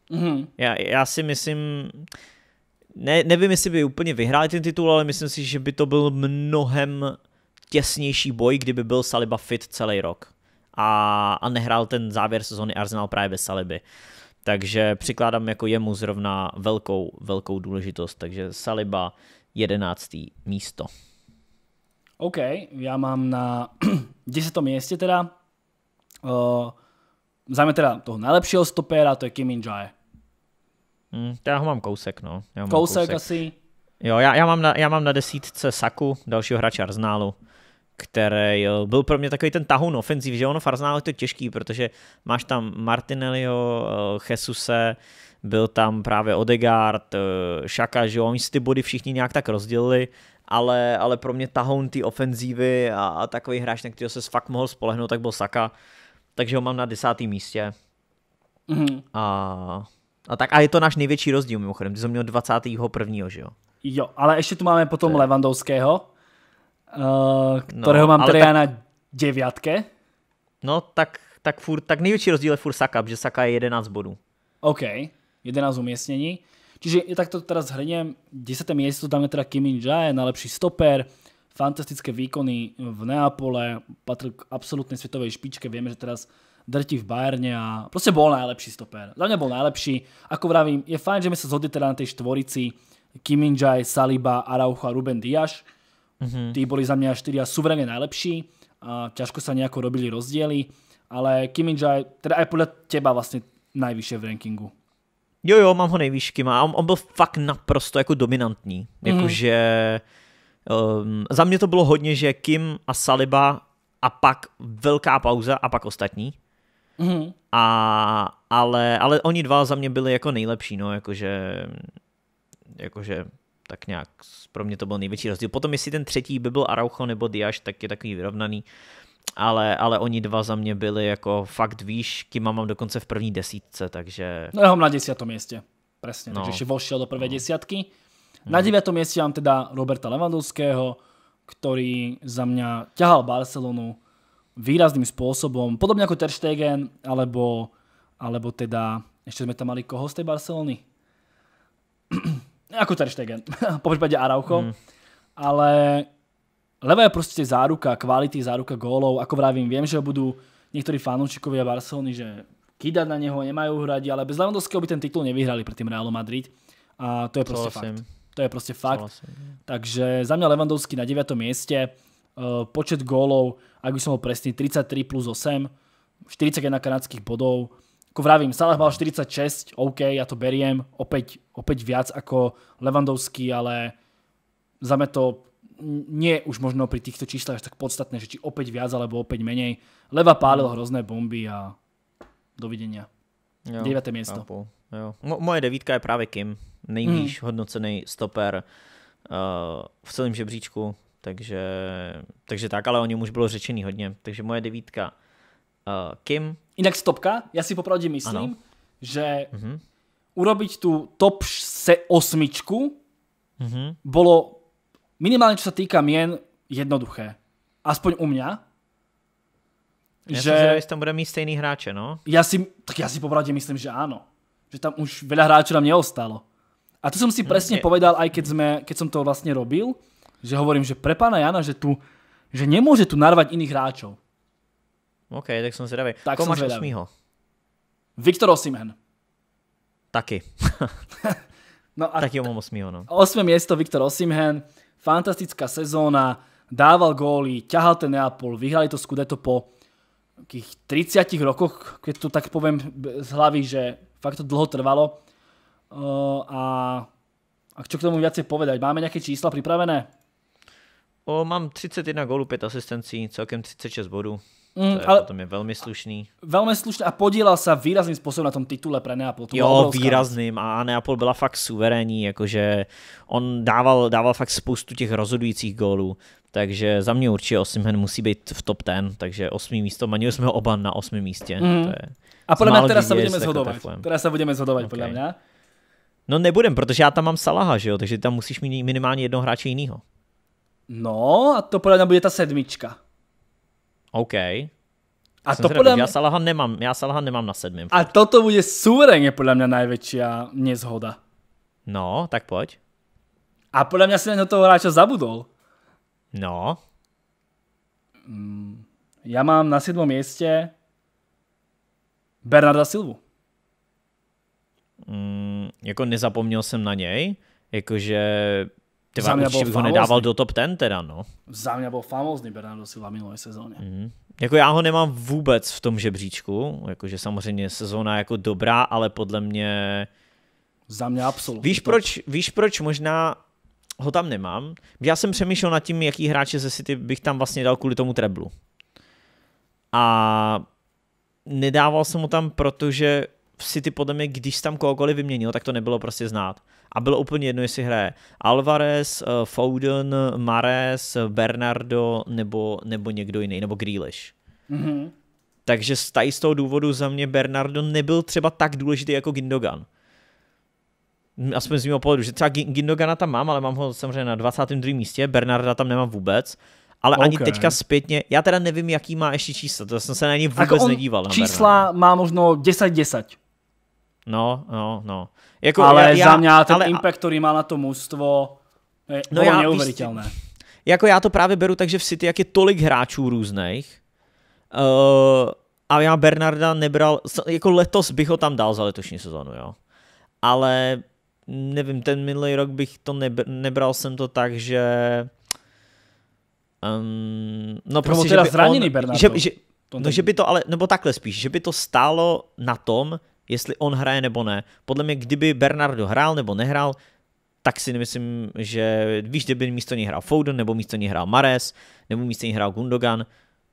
Mhm. Já, já si myslím, ne, nevím, jestli by úplně vyhráli ten titul, ale myslím si, že by to byl mnohem těsnější boj, kdyby byl Saliba fit celý rok a, a nehrál ten závěr sezóny Arsenal právě bez Saliby. Takže přikládám jako jemu zrovna velkou, velkou důležitost. Takže Saliba 11. místo. OK, já mám na (clears throat) 10. místě teda uh, zájme teda toho nejlepšího stopera, to je Kim Jae. Hmm, já ho mám kousek, no. Já mám kousek, kousek asi. Jo, já, já, mám na, já mám na desítce Saku, dalšího hráče Arsenálu, který byl pro mě takový ten tahun ofenziv, že ono v Arsenálu je to těžký, protože máš tam Martinelliho, eh, Jesuse, byl tam právě Odegaard, Šaka, eh, že oni si ty body všichni nějak tak rozdělili, ale, ale pro mě tahoun ty ofenzívy a, a takový hráč, na kterého se fakt mohl spolehnout, tak byl Saka, takže ho mám na desátém místě. Mm-hmm. A, a tak a je to náš největší rozdíl mimochodem, ty jsi měl 21. že jo? Jo, ale ještě tu máme potom je... Levandovského, uh, kterého no, mám teda tak... na deviatke. No, tak, tak, furt, tak největší rozdíl je furt Saka, protože Saka je 11 bodů. OK, 11 umiestnení. Čiže tak to teraz zhrniem, 10. miesto tam je teda Kim In Jae, najlepší stoper, fantastické výkony v Neapole, patril k absolútnej svetovej špičke, vieme, že teraz drti v Bayerne a proste bol najlepší stoper. Za mňa bol najlepší. Ako vravím, je fajn, že sme sa zhodli teda na tej štvorici Kim In Jae, Saliba, Araujo a Ruben Dias. Mm-hmm. Tí boli za mňa štyria suverene najlepší a ťažko sa nejako robili rozdiely, ale Kim In Jae, teda aj podľa teba vlastne najvyššie v rankingu. Jo, jo, mám ho nejvýš Kima. On, on byl fakt naprosto jako dominantní. Mm-hmm. Jakože um, za mě to bylo hodně, že Kim a Saliba a pak velká pauza a pak ostatní. Mm-hmm. A, ale, ale oni dva za mě byli jako nejlepší, no, jakože, jakože tak nějak pro mě to byl největší rozdíl. Potom jestli ten třetí by byl Araujo nebo Diaz, tak je takový vyrovnaný. Ale, ale oni dva za mě byli jako fakt výš, Kima mám dokonce v první desítce, takže... No já mám na desiatom místě, přesně, no. takže vošiel do prvé no. desiatky. Na mhm. deviatom místě mám teda Roberta Lewandowského, ktorý za mňa ťahal Barcelonu výrazným spôsobom, podobne ako Ter Stegen, alebo, alebo teda, ešte sme tam mali koho z tej Barcelony? Ako Ter Stegen, (laughs) po prípade Araujo. Mm. Ale Leva je proste záruka kvality, záruka gólov. Ako vravím, viem, že budú niektorí fanúčikovia Barcelony, že kýdať na neho nemajú hrať, ale bez Lewandowského by ten titul nevyhrali pred tým Realom Madrid. A to je proste fakt. To je proste fakt. Takže za mňa Lewandowski na 9. mieste. Uh, počet gólov, ak by som bol presný, 33 plus 8, 41 kanadských bodov. Ako vravím, Salah mal 46, OK, ja to beriem, opäť, opäť viac ako Lewandowski, ale za mňa to nie už možno pri týchto číslach tak podstatné, že či opäť viac alebo opäť menej. Leva pálil hrozné bomby a dovidenia. Jo, 9. miesto. Jo. Mo- moje devítka je právě Kim, nejvýš mm. hodnocený stoper uh, v celém žebříčku, takže, takže tak, ale o něm už bylo řečený hodně. Takže moje devítka uh, Kim. Inak stopka, já si popravdě myslím, ano. že mm-hmm. urobiť tu top se osmičku mm-hmm. bolo minimálne čo sa týka mien jednoduché. Aspoň u mňa. Ja že, že tam bude mít stejný hráče, no? Ja si, tak ja si popravde myslím, že áno. Že tam už veľa hráčov nám neostalo. A to som si presne mm, povedal, aj keď, sme, keď som to vlastne robil, že hovorím, že pre pána Jana, že tu, že nemôže tu narvať iných hráčov. OK, tak som zvedavý. Tak Koho máš osmýho? Viktor Osimen. Taky. (laughs) no a Taky ho mám osmýho, no. Osmé miesto Viktor Osimhen fantastická sezóna, dával góly, ťahal ten Neapol, vyhrali to Scudetto po takých 30 rokoch, keď to tak poviem z hlavy, že fakt to dlho trvalo. Uh, a, a čo k tomu viacej povedať? Máme nejaké čísla pripravené? O, mám 31 gólů, 5 asistencí, celkem 36 bodů. Mm, to je, ale, potom je veľmi slušný. Veľmi slušný a podielal sa výrazným spôsobom na tom titule pre Neapol. To jo, výrazným a Neapol byla fakt suverénní, jakože on dával, dával fakt spoustu těch rozhodujících gólů. Takže za mě určitě Osimhen musí být v top 10, takže osmý místo, manili jsme ho oba na osmém místě. Mm. To je, a podle mě teraz se budeme zhodovat. Teraz se budeme zhodovat, okay. podle mě. No nebudem, protože já tam mám Salaha, že jo, takže tam musíš mít minimálně jednoho hráče jiného. No a to podle mě bude ta sedmička. OK. A to podľa mňa... Ja Salaha nemám, ja Salaha nemám na sedmém. A toto bude suverénne podľa mňa najväčšia nezhoda. No, tak poď. A podľa mňa si na toho hráča zabudol. No. Mm, ja mám na 7. mieste Bernarda Silvu. Mm, jako nezapomněl jsem na něj, jakože Tyva, určitě bych ho nedával do top 10 teda, no. Za mňa bol famózny Bernardo Silva minulé sezóně. Mhm. Jako já ho nemám vůbec v tom žebříčku, jakože samozřejmě sezóna jako dobrá, ale podle mě... Za mňa absolútne. Víš proč, víš proč možná ho tam nemám? Já jsem přemýšlel nad tím, jaký hráče ze City bych tam vlastně dal kvůli tomu treblu. A nedával jsem ho tam, protože City podle mě, když tam kohokoliv vyměnil, tak to nebylo prostě znát. A bylo úplně jedno, jestli hraje Alvarez, eh, Foden, Mares, Bernardo nebo, nebo někdo jiný, nebo Grealish. Mhm. Takže z tady z toho důvodu za mě Bernardo nebyl třeba tak důležitý jako Gindogan. Aspoň z mého pohledu, že třeba Gi- Gindogana tam mám, ale mám ho samozřejmě na 22. místě, Bernarda tam nemám vůbec. Ale ani OK. teďka zpětně, já teda nevím, jaký má ještě číslo, to jsem se na něj vůbec on nedíval. Na čísla má možno 10-10. No, no, no. Jako ale já, za mňa ten ale, impact, ktorý má na to mužstvo, je No já- neuveriteľné. Jako já to právě beru tak, že v City, jak je tolik hráčů různých, uh, a já Bernarda nebral, jako letos bych ho tam dal za letošní sezonu, jo. Ale nevím, ten minulý rok bych to nebr, nebral jsem to tak, že um, no prostě, že teraz by zranený on, Bernardo. že, že, To no, že by to ale, nebo takhle spíš, že by to stálo na tom, jestli on hraje nebo ne. Podle mě, kdyby Bernardo hrál nebo nehrál, tak si nemyslím, že víš, kdyby místo něj hrál Foden, nebo místo něj hrál Mares, nebo místo něj hrál Gundogan,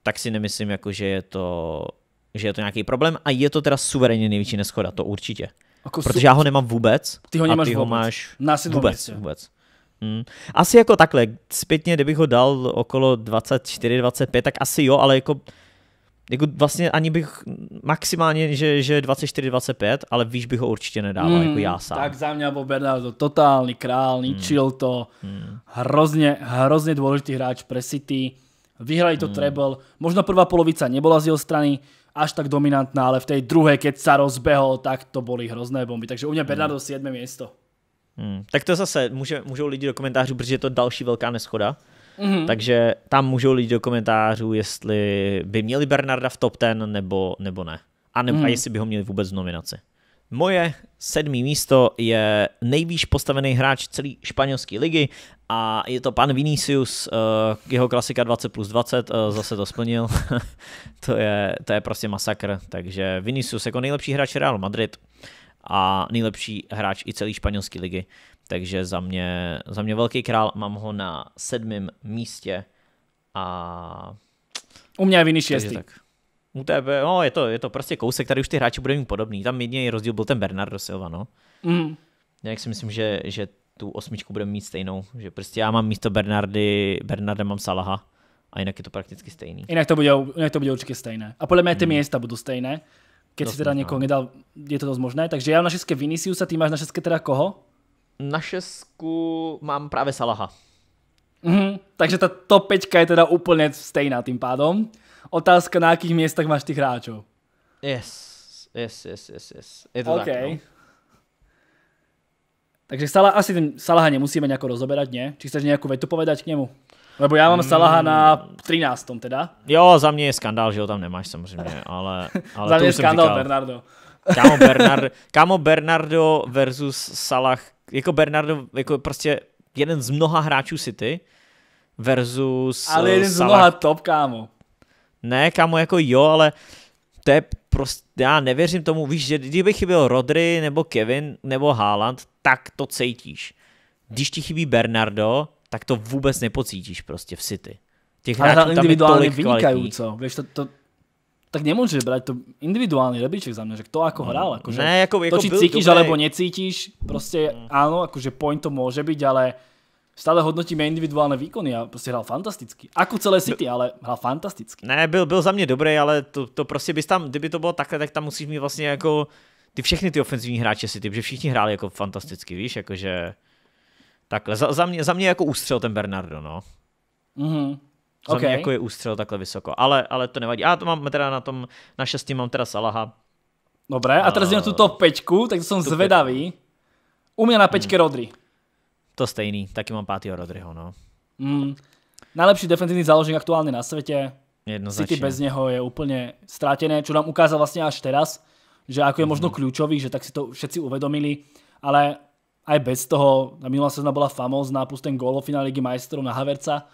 tak si nemyslím, jako, že je to že je to nějaký problém a je to teda suverénně největší neschoda, to určitě. Ako Protože já ho nemám vůbec Ty ho a nemáš ty ho vůbec. máš vůbec, místě. vůbec. Hmm. Asi jako takhle, zpětně, kdybych ho dal okolo 24-25, tak asi jo, ale jako, jako vlastně ani bych maximálně, že, že 24-25, ale víš bych ho určitě nedával, mm, jako já sám. Tak za mňa bol Bernardo totálny král, ničil to. Hrozne, hrozne dôležitý hráč pre City. Vyhrali to treble. Možno prvá polovica nebola z jeho strany až tak dominantná, ale v tej druhej, keď sa rozbehol, tak to boli hrozné bomby. Takže u mňa Bernardo 7. miesto. Hmm. Tak to zase může, můžou lidi do komentářů, protože je to další velká neschoda. Mhm. Mm. Takže tam můžou lidi do komentářů, jestli by měli Bernarda v top 10 nebo, nebo ne. A, ne, mm. a jestli by ho měli vůbec v nominaci. Moje sedmý místo je nejvýš postavený hráč celé španělské ligy a je to pan Vinicius, uh, jeho klasika 20 plus 20, uh, zase to splnil. (laughs) to, je, to je prostě masakr, takže Vinicius jako nejlepší hráč Real Madrid a nejlepší hráč i celé španělské ligy. Takže za mě, za mě velký král, mám ho na sedmém místě a U mňa je takže 6. tak. U tebe, no je to, je to prostě kousek, tady už ty hráči budou mít podobný. Tam jediný rozdíl byl ten Bernardo Silva, no. Mm. Jinak si myslím, že, že tu osmičku budeme mít stejnou. Že prostě já mám místo Bernardy, Bernarda mám Salaha a jinak je to prakticky stejný. Inak to, bude, inak to bude určite stejné. A podľa mňa aj tie miesta budú stejné. Keď si teda možná. niekoho nedal, je to dosť možné. Takže ja mám na šestke Viniciusa, ty máš na šestke teda koho? Na šestku mám právě Salaha. Mhm, takže tá top 5 je teda úplne stejná tým pádom. Otázka, na akých miestach máš tých hráčov. Yes, yes, yes, yes, yes. Je to OK. tak, no. Takže Salah, asi ten Salaha nemusíme nejako rozoberať, nie? Či chceš nejakú vetu povedať k nemu? Lebo ja mám Salaha na 13. teda. Jo, za mě je skandál, že ho tam nemáš samozřejmě, ale, (laughs) ale Za mě jsem skandál říkal. Bernardo. Kámo, Bernard, kámo Bernardo versus Salah, jako Bernardo, jako prostě jeden z mnoha hráčů City versus Ale eh, jeden z Salah. mnoha top, kámo. Ne, kámo, jako jo, ale to je prostě, já nevěřím tomu, víš, že kdyby chyběl Rodry nebo Kevin nebo Haaland, tak to cítíš. Když ti chybí Bernardo, tak to vůbec nepocítíš prostě v City. Těch hráčů tam je tolik kvalitních. vynikajúco. Vieš, to, to, tak nemôžeš brať to individuálny rebríček za mňa, že kto ako hral. Akože Ne, jako, jako to, či byl cítiš dobrý- alebo necítiš, proste áno, akože point to môže byť, ale stále hodnotíme individuálne výkony a proste hral fantasticky. Ako celé City, ale hral fantasticky. Ne, byl, byl za mě dobrý, ale to, to prostě bys tam, kdyby to bylo takhle, tak tam musíš mít vlastně jako ty všechny ty ofenzivní hráče City, protože všichni hráli jako fantasticky, víš, jakože takhle. Za, za, mě, za mě jako ústřel ten Bernardo, no. Mhm. Za OK. mě jako je ústřel takhle vysoko, ale, ale to nevadí. Já to mám teda na tom, na šestým mám teda Salaha. Dobre, a teraz na tú top 5, tak to som zvedavý. U mňa na 5 Rodri. To stejný, taky mám pátýho Rodryho, no. Mm. Najlepší defenzívny záložník aktuálne na svete. Jednoznačne. City bez neho je úplne strátené, čo nám ukázal vlastne až teraz, že ako je možno Mhm. kľúčový, že tak si to všetci uvedomili, ale aj bez toho, na minulá sezóna bola famózna, plus ten gól vo finále Ligy majstrov na Haverca.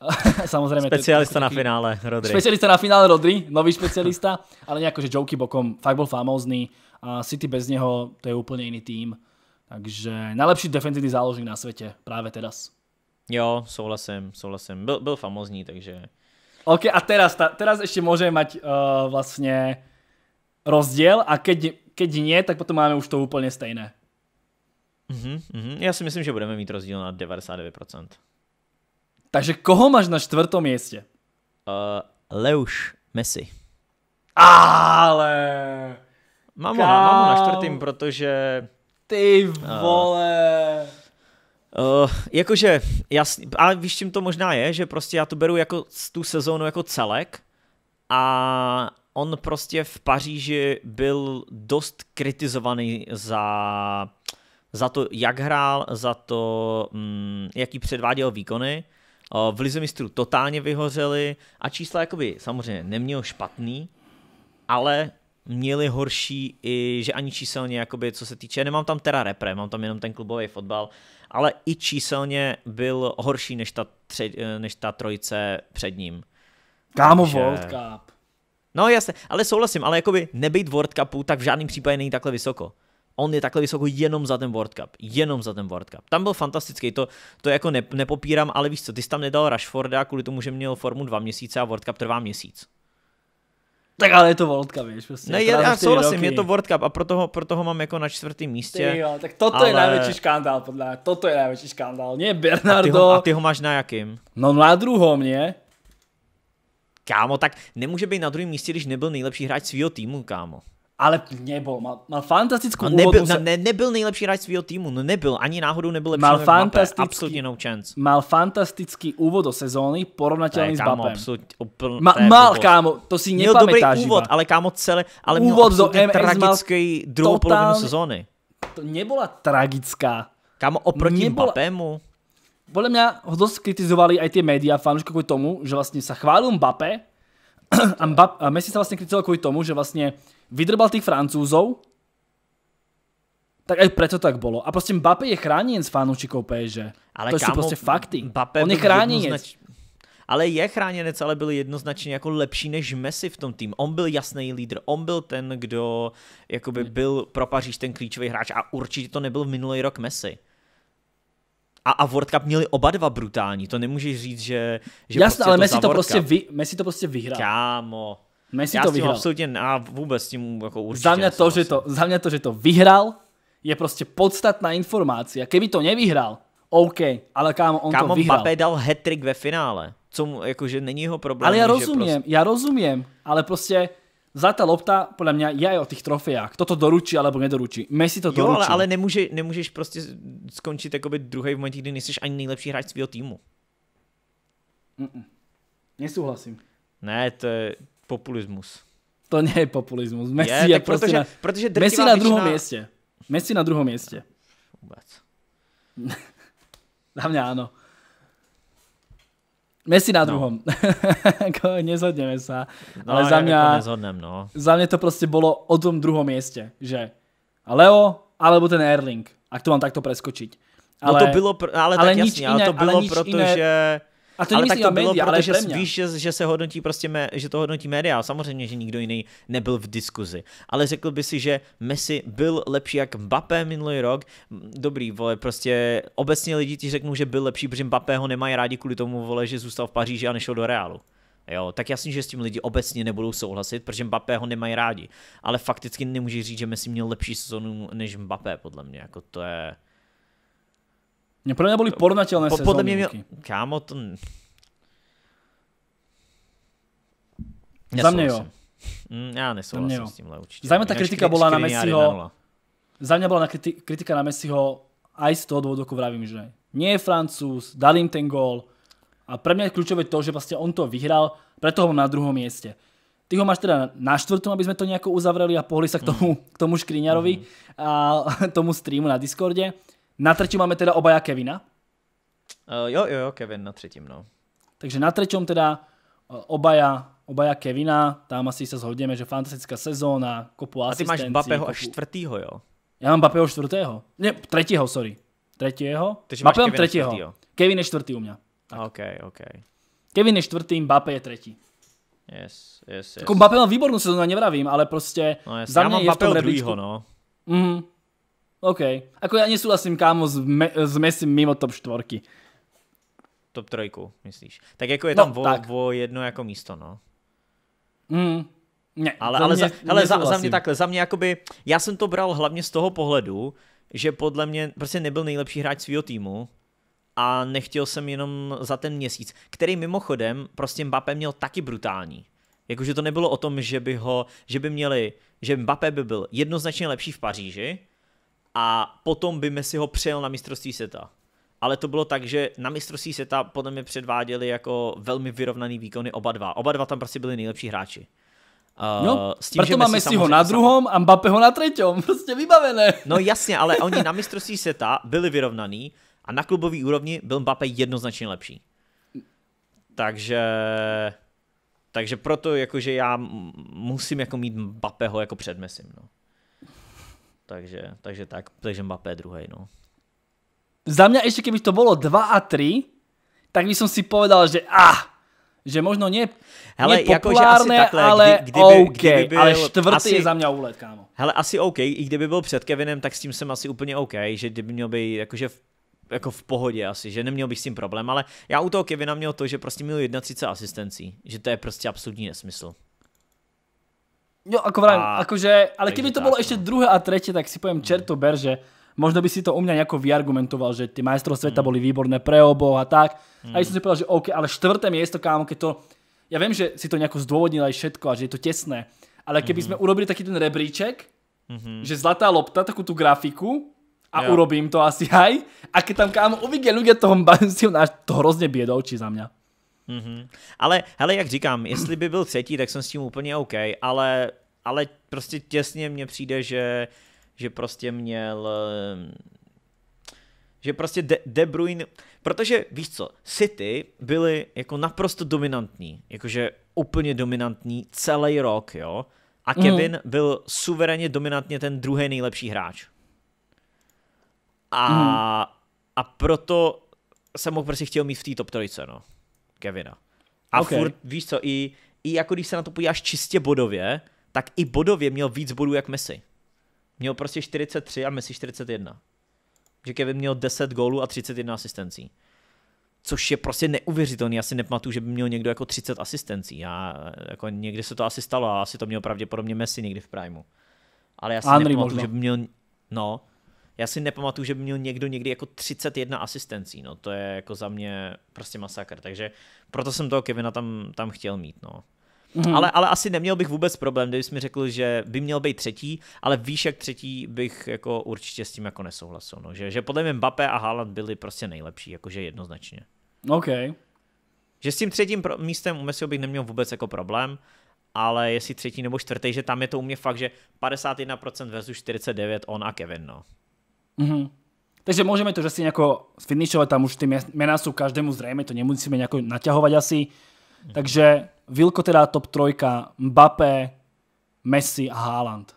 (laughs) Samozrejme, to Specialista trošku na taký- finále, Rodri. Špecialista na finále Rodri, nový špecialista, ale nejako, že joky bokom, fakt bol famózny a City bez neho to je úplne iný tým. Takže najlepší defenzívny záložník na svete práve teraz. Jo, souhlasím, souhlasím. Byl, byl famózní, takže... OK, a teraz, ta, teraz ešte môžeme mať uh, vlastne rozdiel a keď, keď nie, tak potom máme už to úplne stejné. Mhm, mhm. Já si myslím, že budeme mít rozdíl na 99%. Takže koho máš na štvrtom mieste? Uh, Leuš Messi. Ale... Mám ho, na, mám ho na čtvrtým, protože... Ty vole... Uh, jakože, jasný, a víš, čím to možná je, že prostě já to beru jako s- tu sezónu jako celek a on prostě v Paříži byl dost kritizovaný za, za to, jak hrál, za to, mm, jaký předváděl výkony. V Lize mistrů totálně vyhořeli a čísla jakoby samozřejmě neměl špatný, ale měli horší i, že ani číselně, jakoby, co se týče, nemám tam teda repre, mám tam jenom ten klubový fotbal, ale i číselně byl horší než ta, tři, než ta trojice před ním. Kámo Takže- World Cup. No jasně, ale souhlasím, ale jakoby nebejt World Cupu, tak v žádném případě není takhle vysoko. On je takhle vysoko jenom za ten World Cup. Jenom za ten World Cup. Tam byl fantastický, to, to jako ne, nepopírám, ale víš co, ty jsi tam nedal Rashforda kvůli tomu, že měl formu dva měsíce a World Cup trvá měsíc. Tak ale je to World Cup, vieš. Prostě, Ne, je, akorát já souhlasím, roky. je to World Cup a proto ho, proto ho mám jako na čtvrtém místě. Ty jo, tak toto je ale- najväčší škandál, podľa mňa. Toto je najväčší škandál. Nie A ty, Bernardo. ho, a ty ho máš na jakým? No na druhom, nie? Kámo, tak nemůže být na druhém místě, když nebyl nejlepší hráč svého týmu, kámo. Ale nebol. Mal, mal fantastickú úvodnú nebyl, na, ne, nebyl nejlepší hráč svého týmu, no nebyl, ani náhodou nebyl lepší Mal fantastický- absolutně no chance. mal fantastický úvod do sezóny, je, s Bapem. absolut, úpln, Ma, mal, blbost. kámo, to si Měl dobrý úvod, iba. ale kámo celé, ale měl Úvod do absolutně MS tragický druhou polovinu sezóny. To nebola tragická. Kámo, oproti Nebola- Mbappému, Podľa mňa ho dosť kritizovali aj tie médiá, fanúšky kvôli tomu, že vlastne sa chválil Mbappé (clears throat) a, Mbappé, a Messi sa vlastne kritizoval kvôli tomu, že vlastne vydrbal tých Francúzov, tak aj preto tak bolo. A proste Mbappé je chráněn s fanúšikov PSG. ale to sú kámo, proste fakty. Mbappé On je byl chráněnec. jednoznač- Ale je chráněnec, ale byl jednoznačně jako lepší než Messi v tom tým. On byl jasný lídr, on byl ten, kdo jakoby byl pro Paříž ten klíčový hráč a určitě to nebyl minulý rok Messi. A, a World Cup měli oba dva brutální, to nemůžeš říct, že, že Jasné, prostě ale to Messi to, prostě vy, Messi to prostě vyhrál. Kámo, Messi já to s tím vyhrál. absolutně a vůbec s tím jako určitě Za mňa, to, že nesouhlasím. to, za mňa to, že to vyhral, je prostě podstatná informácia. Keby to nevyhral, OK, ale kámo, on Kámo, to vyhral. Mbappé dal hat-trick ve finále, co mu, jakože není jeho problém. Ale ja že rozumiem, ja rozumiem, ale proste zlatá lopta, podľa mňa je o tých trofejách. Kto to doručí alebo nedoručí. Messi to Jo, doručil. ale, ale nemůže, nemůžeš prostě skončit jakoby druhý v momentě, kdy nejsi ani nejlepší hráč svého týmu. Nesúhlasím. Ne, to je populismus. To nie je populizmus. Messi Je, je, tak proste protože, na, protože Messi na druhom většina- mieste. Messi na druhom mieste. Vůbec. Za mňa áno. Messi na druhom. (laughs) Ako, Nezhodneme sa. No, ale za mňa... Jako nezhodnem, no. za mňa to proste bolo o tom druhom mieste, že Leo alebo ten Erling, ak to mám takto preskočiť. No to bylo, ale, ale tak jasně, ale to ale bylo iné- že... A to ale tak to bylo, média, ale mňa. víš, že, že, se hodnotí prostě mé, že to hodnotí média. Samozřejmě, že nikdo jiný nebyl v diskuzi. Ale řekl by si, že Messi byl lepší jak Mbappé minulý rok. Dobrý, vole, prostě obecně lidi ti řeknou, že byl lepší, protože Mbappé ho nemají rádi kvůli tomu, vole, že zůstal v Paříži a nešel do Reálu. Jo, tak jasně, že s tím lidi obecně nebudou souhlasit, protože Mbappé ho nemají rádi. Ale fakticky nemůžeš říct, že Messi měl lepší sezonu než Mbappé, podle mě. Jako to je... Mne podľa mňa boli porovnateľné Po, sezóny. podle mě. Kámo, to... Za mě jo. Mm, já mě nesouhlasím jo. s tímhle určitě. Za mě ta kritika bola na Messiho. 1:0. Za mňa bola na kriti- kritika na Messiho aj z toho dôvodu, ako vravím, že nie je Francúz, dal im ten gól a pre mňa je kľúčové to, že vlastne on to vyhral, preto ho mám na druhom mieste. Ty ho máš teda na štvrtom, aby sme to nejako uzavreli a pohli sa k tomu, k tomu Škriňarovi a (laughs) tomu streamu na Discorde. Na treťom máme teda obaja Kevina. Uh, jo, jo, jo, Kevin na třetím, no. Takže na treťom teda obaja, obaja Kevina, tam asi sa zhodneme, že fantastická sezóna, kopu A ty máš. Mbappého kopu... až čtvrtýho, jo? Ja mám Mbappého čtvrtého. Nie, tretieho, sorry. Tretieho? Takže máš Mbappé mám Kevina tretieho. čtvrtýho. Kevin je čtvrtý u mňa. OK, OK. Kevin je čtvrtý, Mbappé je tretí. Yes, yes, yes. Ako Mbappé mal výbornú sezónu, nevravím, ale proste No, yes. za Já mňa mám je Mbappého rebríčku. druhýho, no. Mhm. OK. Ako ja nesúhlasím, kámo, s, me- s Messi mimo top štvorky. Top trojku, myslíš. Tak jako je No, tam o, tak. o jedno jako místo, no. Mm. Ne, Ale, za ale, mě za, hele, za, za mě takhle, za mě jakoby, já jsem to bral hlavně z toho pohledu, že podle mě prostě nebyl nejlepší hráč svého týmu a nechtěl jsem jenom za ten měsíc, který mimochodem prostě Mbappé měl taky brutální. Jakože to nebylo o tom, že by ho, že by měli, že Mbappé by byl jednoznačně lepší v Paříži a potom by Messi ho přejel na mistrovství světa. Ale to bylo tak, že na mistrovství světa podle mě předváděli jako velmi vyrovnaný výkony oba dva. Oba dva tam prostě byli nejlepší hráči. Uh, No, s tím, že preto má Messi Messiho samozřejmě- na druhom a Mbappého na treťom. (laughs) Prostě vybavené. No jasně, ale oni na mistrovství světa byli vyrovnaný a na klubový úrovni byl Mbappé jednoznačně lepší. Takže takže proto jakože já musím jako mít Mbappého jako před Messim, no. Takže, takže tak, takže Mbappé druhý, no. Za mňa ešte keby to bolo 2 a 3, tak by som si povedal, že ah, že možno nie, Hele, nie asi populárne, takhle, ale kdy- kdyby- OK, kdyby byl ale štvrtý asi- je za mňa úlet, kámo. Hele, asi OK, i kdyby byl před Kevinem, tak s tím jsem asi úplně OK, že kdyby měl být jakože v, jako v pohodě asi, že neměl bych s tím problém, ale já u toho Kevina měl to, že prostě měl 31 asistencí, že to je prostě absolutní nesmysl. Jo, ako vravím, A- akože, ale keby to bolo no. ešte druhé a tretie, tak si poviem čerto ber, že možno by si to u mňa nejako vyargumentoval, že tie majstrov Mm. sveta boli výborné pre oboch a tak. A ja som si povedal, že OK, ale štvrté miesto, kámo, keď to... Ja viem, že si to nejako zdôvodnil aj všetko a že je to tesné, ale keby Mhm. sme urobili taký ten rebríček, že zlatá lopta, takú tú grafiku, a Jo. urobím to asi aj. A keď tam kámo uvidia ľudia toho (laughs) Bansiu, to hrozne biedovčí za mňa. Mhm. Ale, hele, jak říkám, jestli by byl třetí, tak jsem s tím úplně OK, ale, ale prostě těsně mně přijde, že, že prostě měl ehm, že prostě De, De Bruyne, protože víš co, City byli jako naprosto dominantní, jakože úplně dominantní celý rok, jo, a Kevin mm. byl suverénně dominantně ten druhý nejlepší hráč. A, mm. a proto jsem ho prostě chtěl mít v té top trojce, no. Kevina. A Ok. okay. furt, víš co, i, i jako když se na to podíváš čistě bodově, tak i bodově měl víc bodů jak Messi. Měl prostě 43 a Messi 41. Že Kevin měl 10 gólů a 31 asistencí. Což je prostě neuvěřitelný. Já si nepamatuju, že by měl někdo jako 30 asistencí. Já, jako někdy se to asi stalo, a asi to měl pravděpodobně Messi někdy v Primu. Ale já si Henry nepamatuju, možno. že by měl, no, já si nepamatuju, že by měl někdo někdy jako 31 asistencí, no, to je jako za mě prostě masakr, takže proto jsem toho Kevina tam, tam chtěl mít, no. Hmm. Ale, ale asi neměl bych vůbec problém, kdybys mi řekl, že by měl být třetí, ale víš, jak třetí bych jako určitě s tím jako nesouhlasil, no. že, že podle mě Mbappé a Haaland byli prostě nejlepší, jakože jednoznačně. OK. Že s tím třetím místem u Messiho bych neměl vůbec jako problém, ale jestli třetí nebo čtvrtý, že tam je to u mě fakt, že 51% versus 49 on a Kevin, no. Mhm. Takže môžeme to, že si nejako sfinišovať, tam už mes- mená sú každému zrejme, to nemusíme nejako naťahovať asi. Takže Vilko teda top trojka, Mbappé, Messi a Haaland.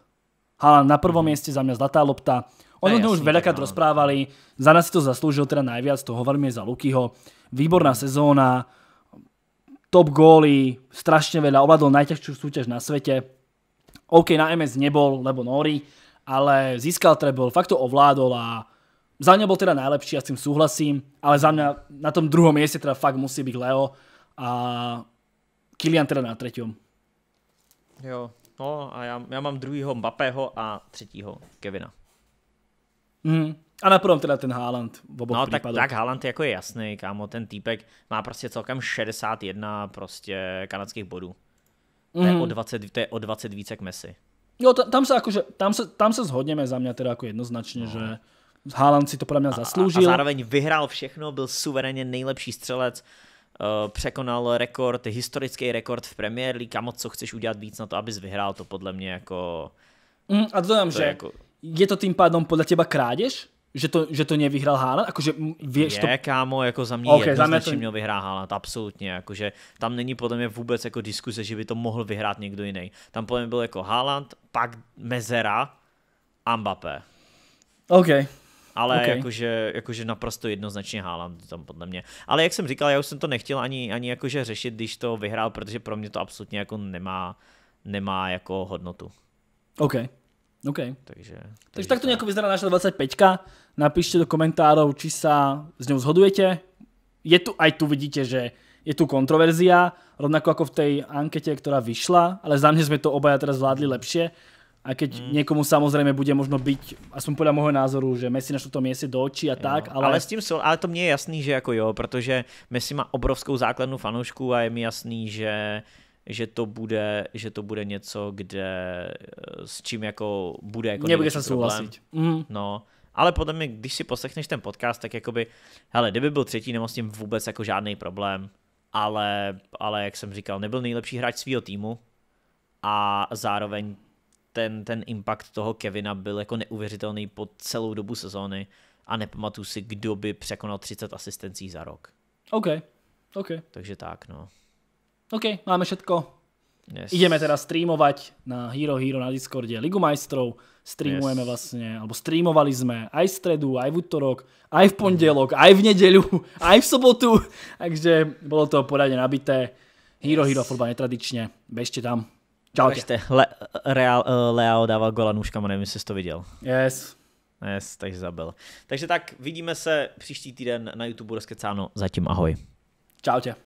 Haaland na prvom mieste za mňa zlatá lopta. O ňom sme už veľakrát rozprávali, za nás si to zaslúžil teda najviac, to hovoríme za Lukyho. Výborná sezóna, top góly, strašne veľa, ovládol najťažšiu súťaž na svete. OK, na MS nebol, lebo Nori, ale získal treble, fakt to ovládol a za mňa bol teda najlepší, ja s tým súhlasím, ale za mňa na tom druhom mieste teda fakt musí byť Leo a Kylian teda na treťom. Jo, no a já, já mám druhýho Mbappého a třetího Kevina. Mhm. A na prvom teda ten Haaland v oboch No tak, prípadoch. tak Haaland jako je jasný, kámo, ten týpek má prostě celkem 61 prostě kanadských bodů. To je, o 20, to je o 20 více jak Messi. Jo, ta- tam sa akože, tam sa, tam sa zhodneme za mňa teda ako jednoznačne, že Haaland si to podľa mňa No. A, a zároveň vyhrál všechno, byl suverénně nejlepší střelec, uh, překonal rekord, historický rekord v Premier League, kamo, co chceš udělat víc na to, abys vyhrál, to podle mě jako... Mm, a dodám, že je jako je to tým pádom podľa teba krádež? Že to, že to nevyhrál Haaland? Akože vieš je, to... kámo, jako za mě Okay, jednoznačně to- měl vyhrát Haaland, absolutně, jakože tam není podle mě vůbec jako diskuse, že by to mohl vyhrát někdo jiný. Tam podle mě byl jako Haaland, pak Mezera a Mbappé. OK. Ale Ok. okay. jakože, jakože naprosto jednoznačně Haaland tam podle mě. Ale jak jsem říkal, já už jsem to nechtěl ani, ani jakože řešit, když to vyhrál, protože pro mě to absolutně jako nemá, nemá jako hodnotu. OK. OK. Takže, Takže takto nejako vyzerá naša 25 Napíšte do komentárov, či sa s ňou zhodujete. Je tu, aj tu vidíte, že je tu kontroverzia, rovnako ako v tej ankete, ktorá vyšla, ale za mňa sme to obaja teraz zvládli lepšie. A keď mm. niekomu samozrejme bude možno byť, aspoň podľa môjho názoru, že Messi na tom mieste do očí a tak, ale... ale, ale s tím jsou, ale to mně je jasný, že jako jo, protože Messi má obrovskou základnu fanoušků a je mi jasný, že že to bude, že to bude něco, kde eh, s čím jako bude jako nebude problém. súhlasiť. Mm. No, ale podle mě, když si poslechneš ten podcast, tak jakoby, hele, kdyby byl třetí, nemám s tím vůbec jako žádný problém, ale, ale jak jsem říkal, nebyl nejlepší hráč svého týmu a zároveň ten, ten impact toho Kevina byl jako neuvěřitelný po celou dobu sezóny a nepamatuju si, kdo by překonal 30 asistencí za rok. OK. OK. Takže tak, no. OK, máme všetko. Yes. Ideme teraz streamovať na Hero Hero na Discorde Ligu majstrov. Streamujeme Yes. vlastne, alebo streamovali sme aj v stredu, aj v útorok, aj v pondelok, aj v nedeľu, (laughs) aj v sobotu. Takže bolo to poradne nabité. Hero Hero fotbal netradične. Bežte tam. Čaute. Ještě Le, Real, uh, Leao dával gola nůžkama, nevím, jestli jsi to viděl. Yes. Yes, takže zabil. Takže tak, vidíme se příští týden na YouTube Rozkecáno. Zatím ahoj. Čaute.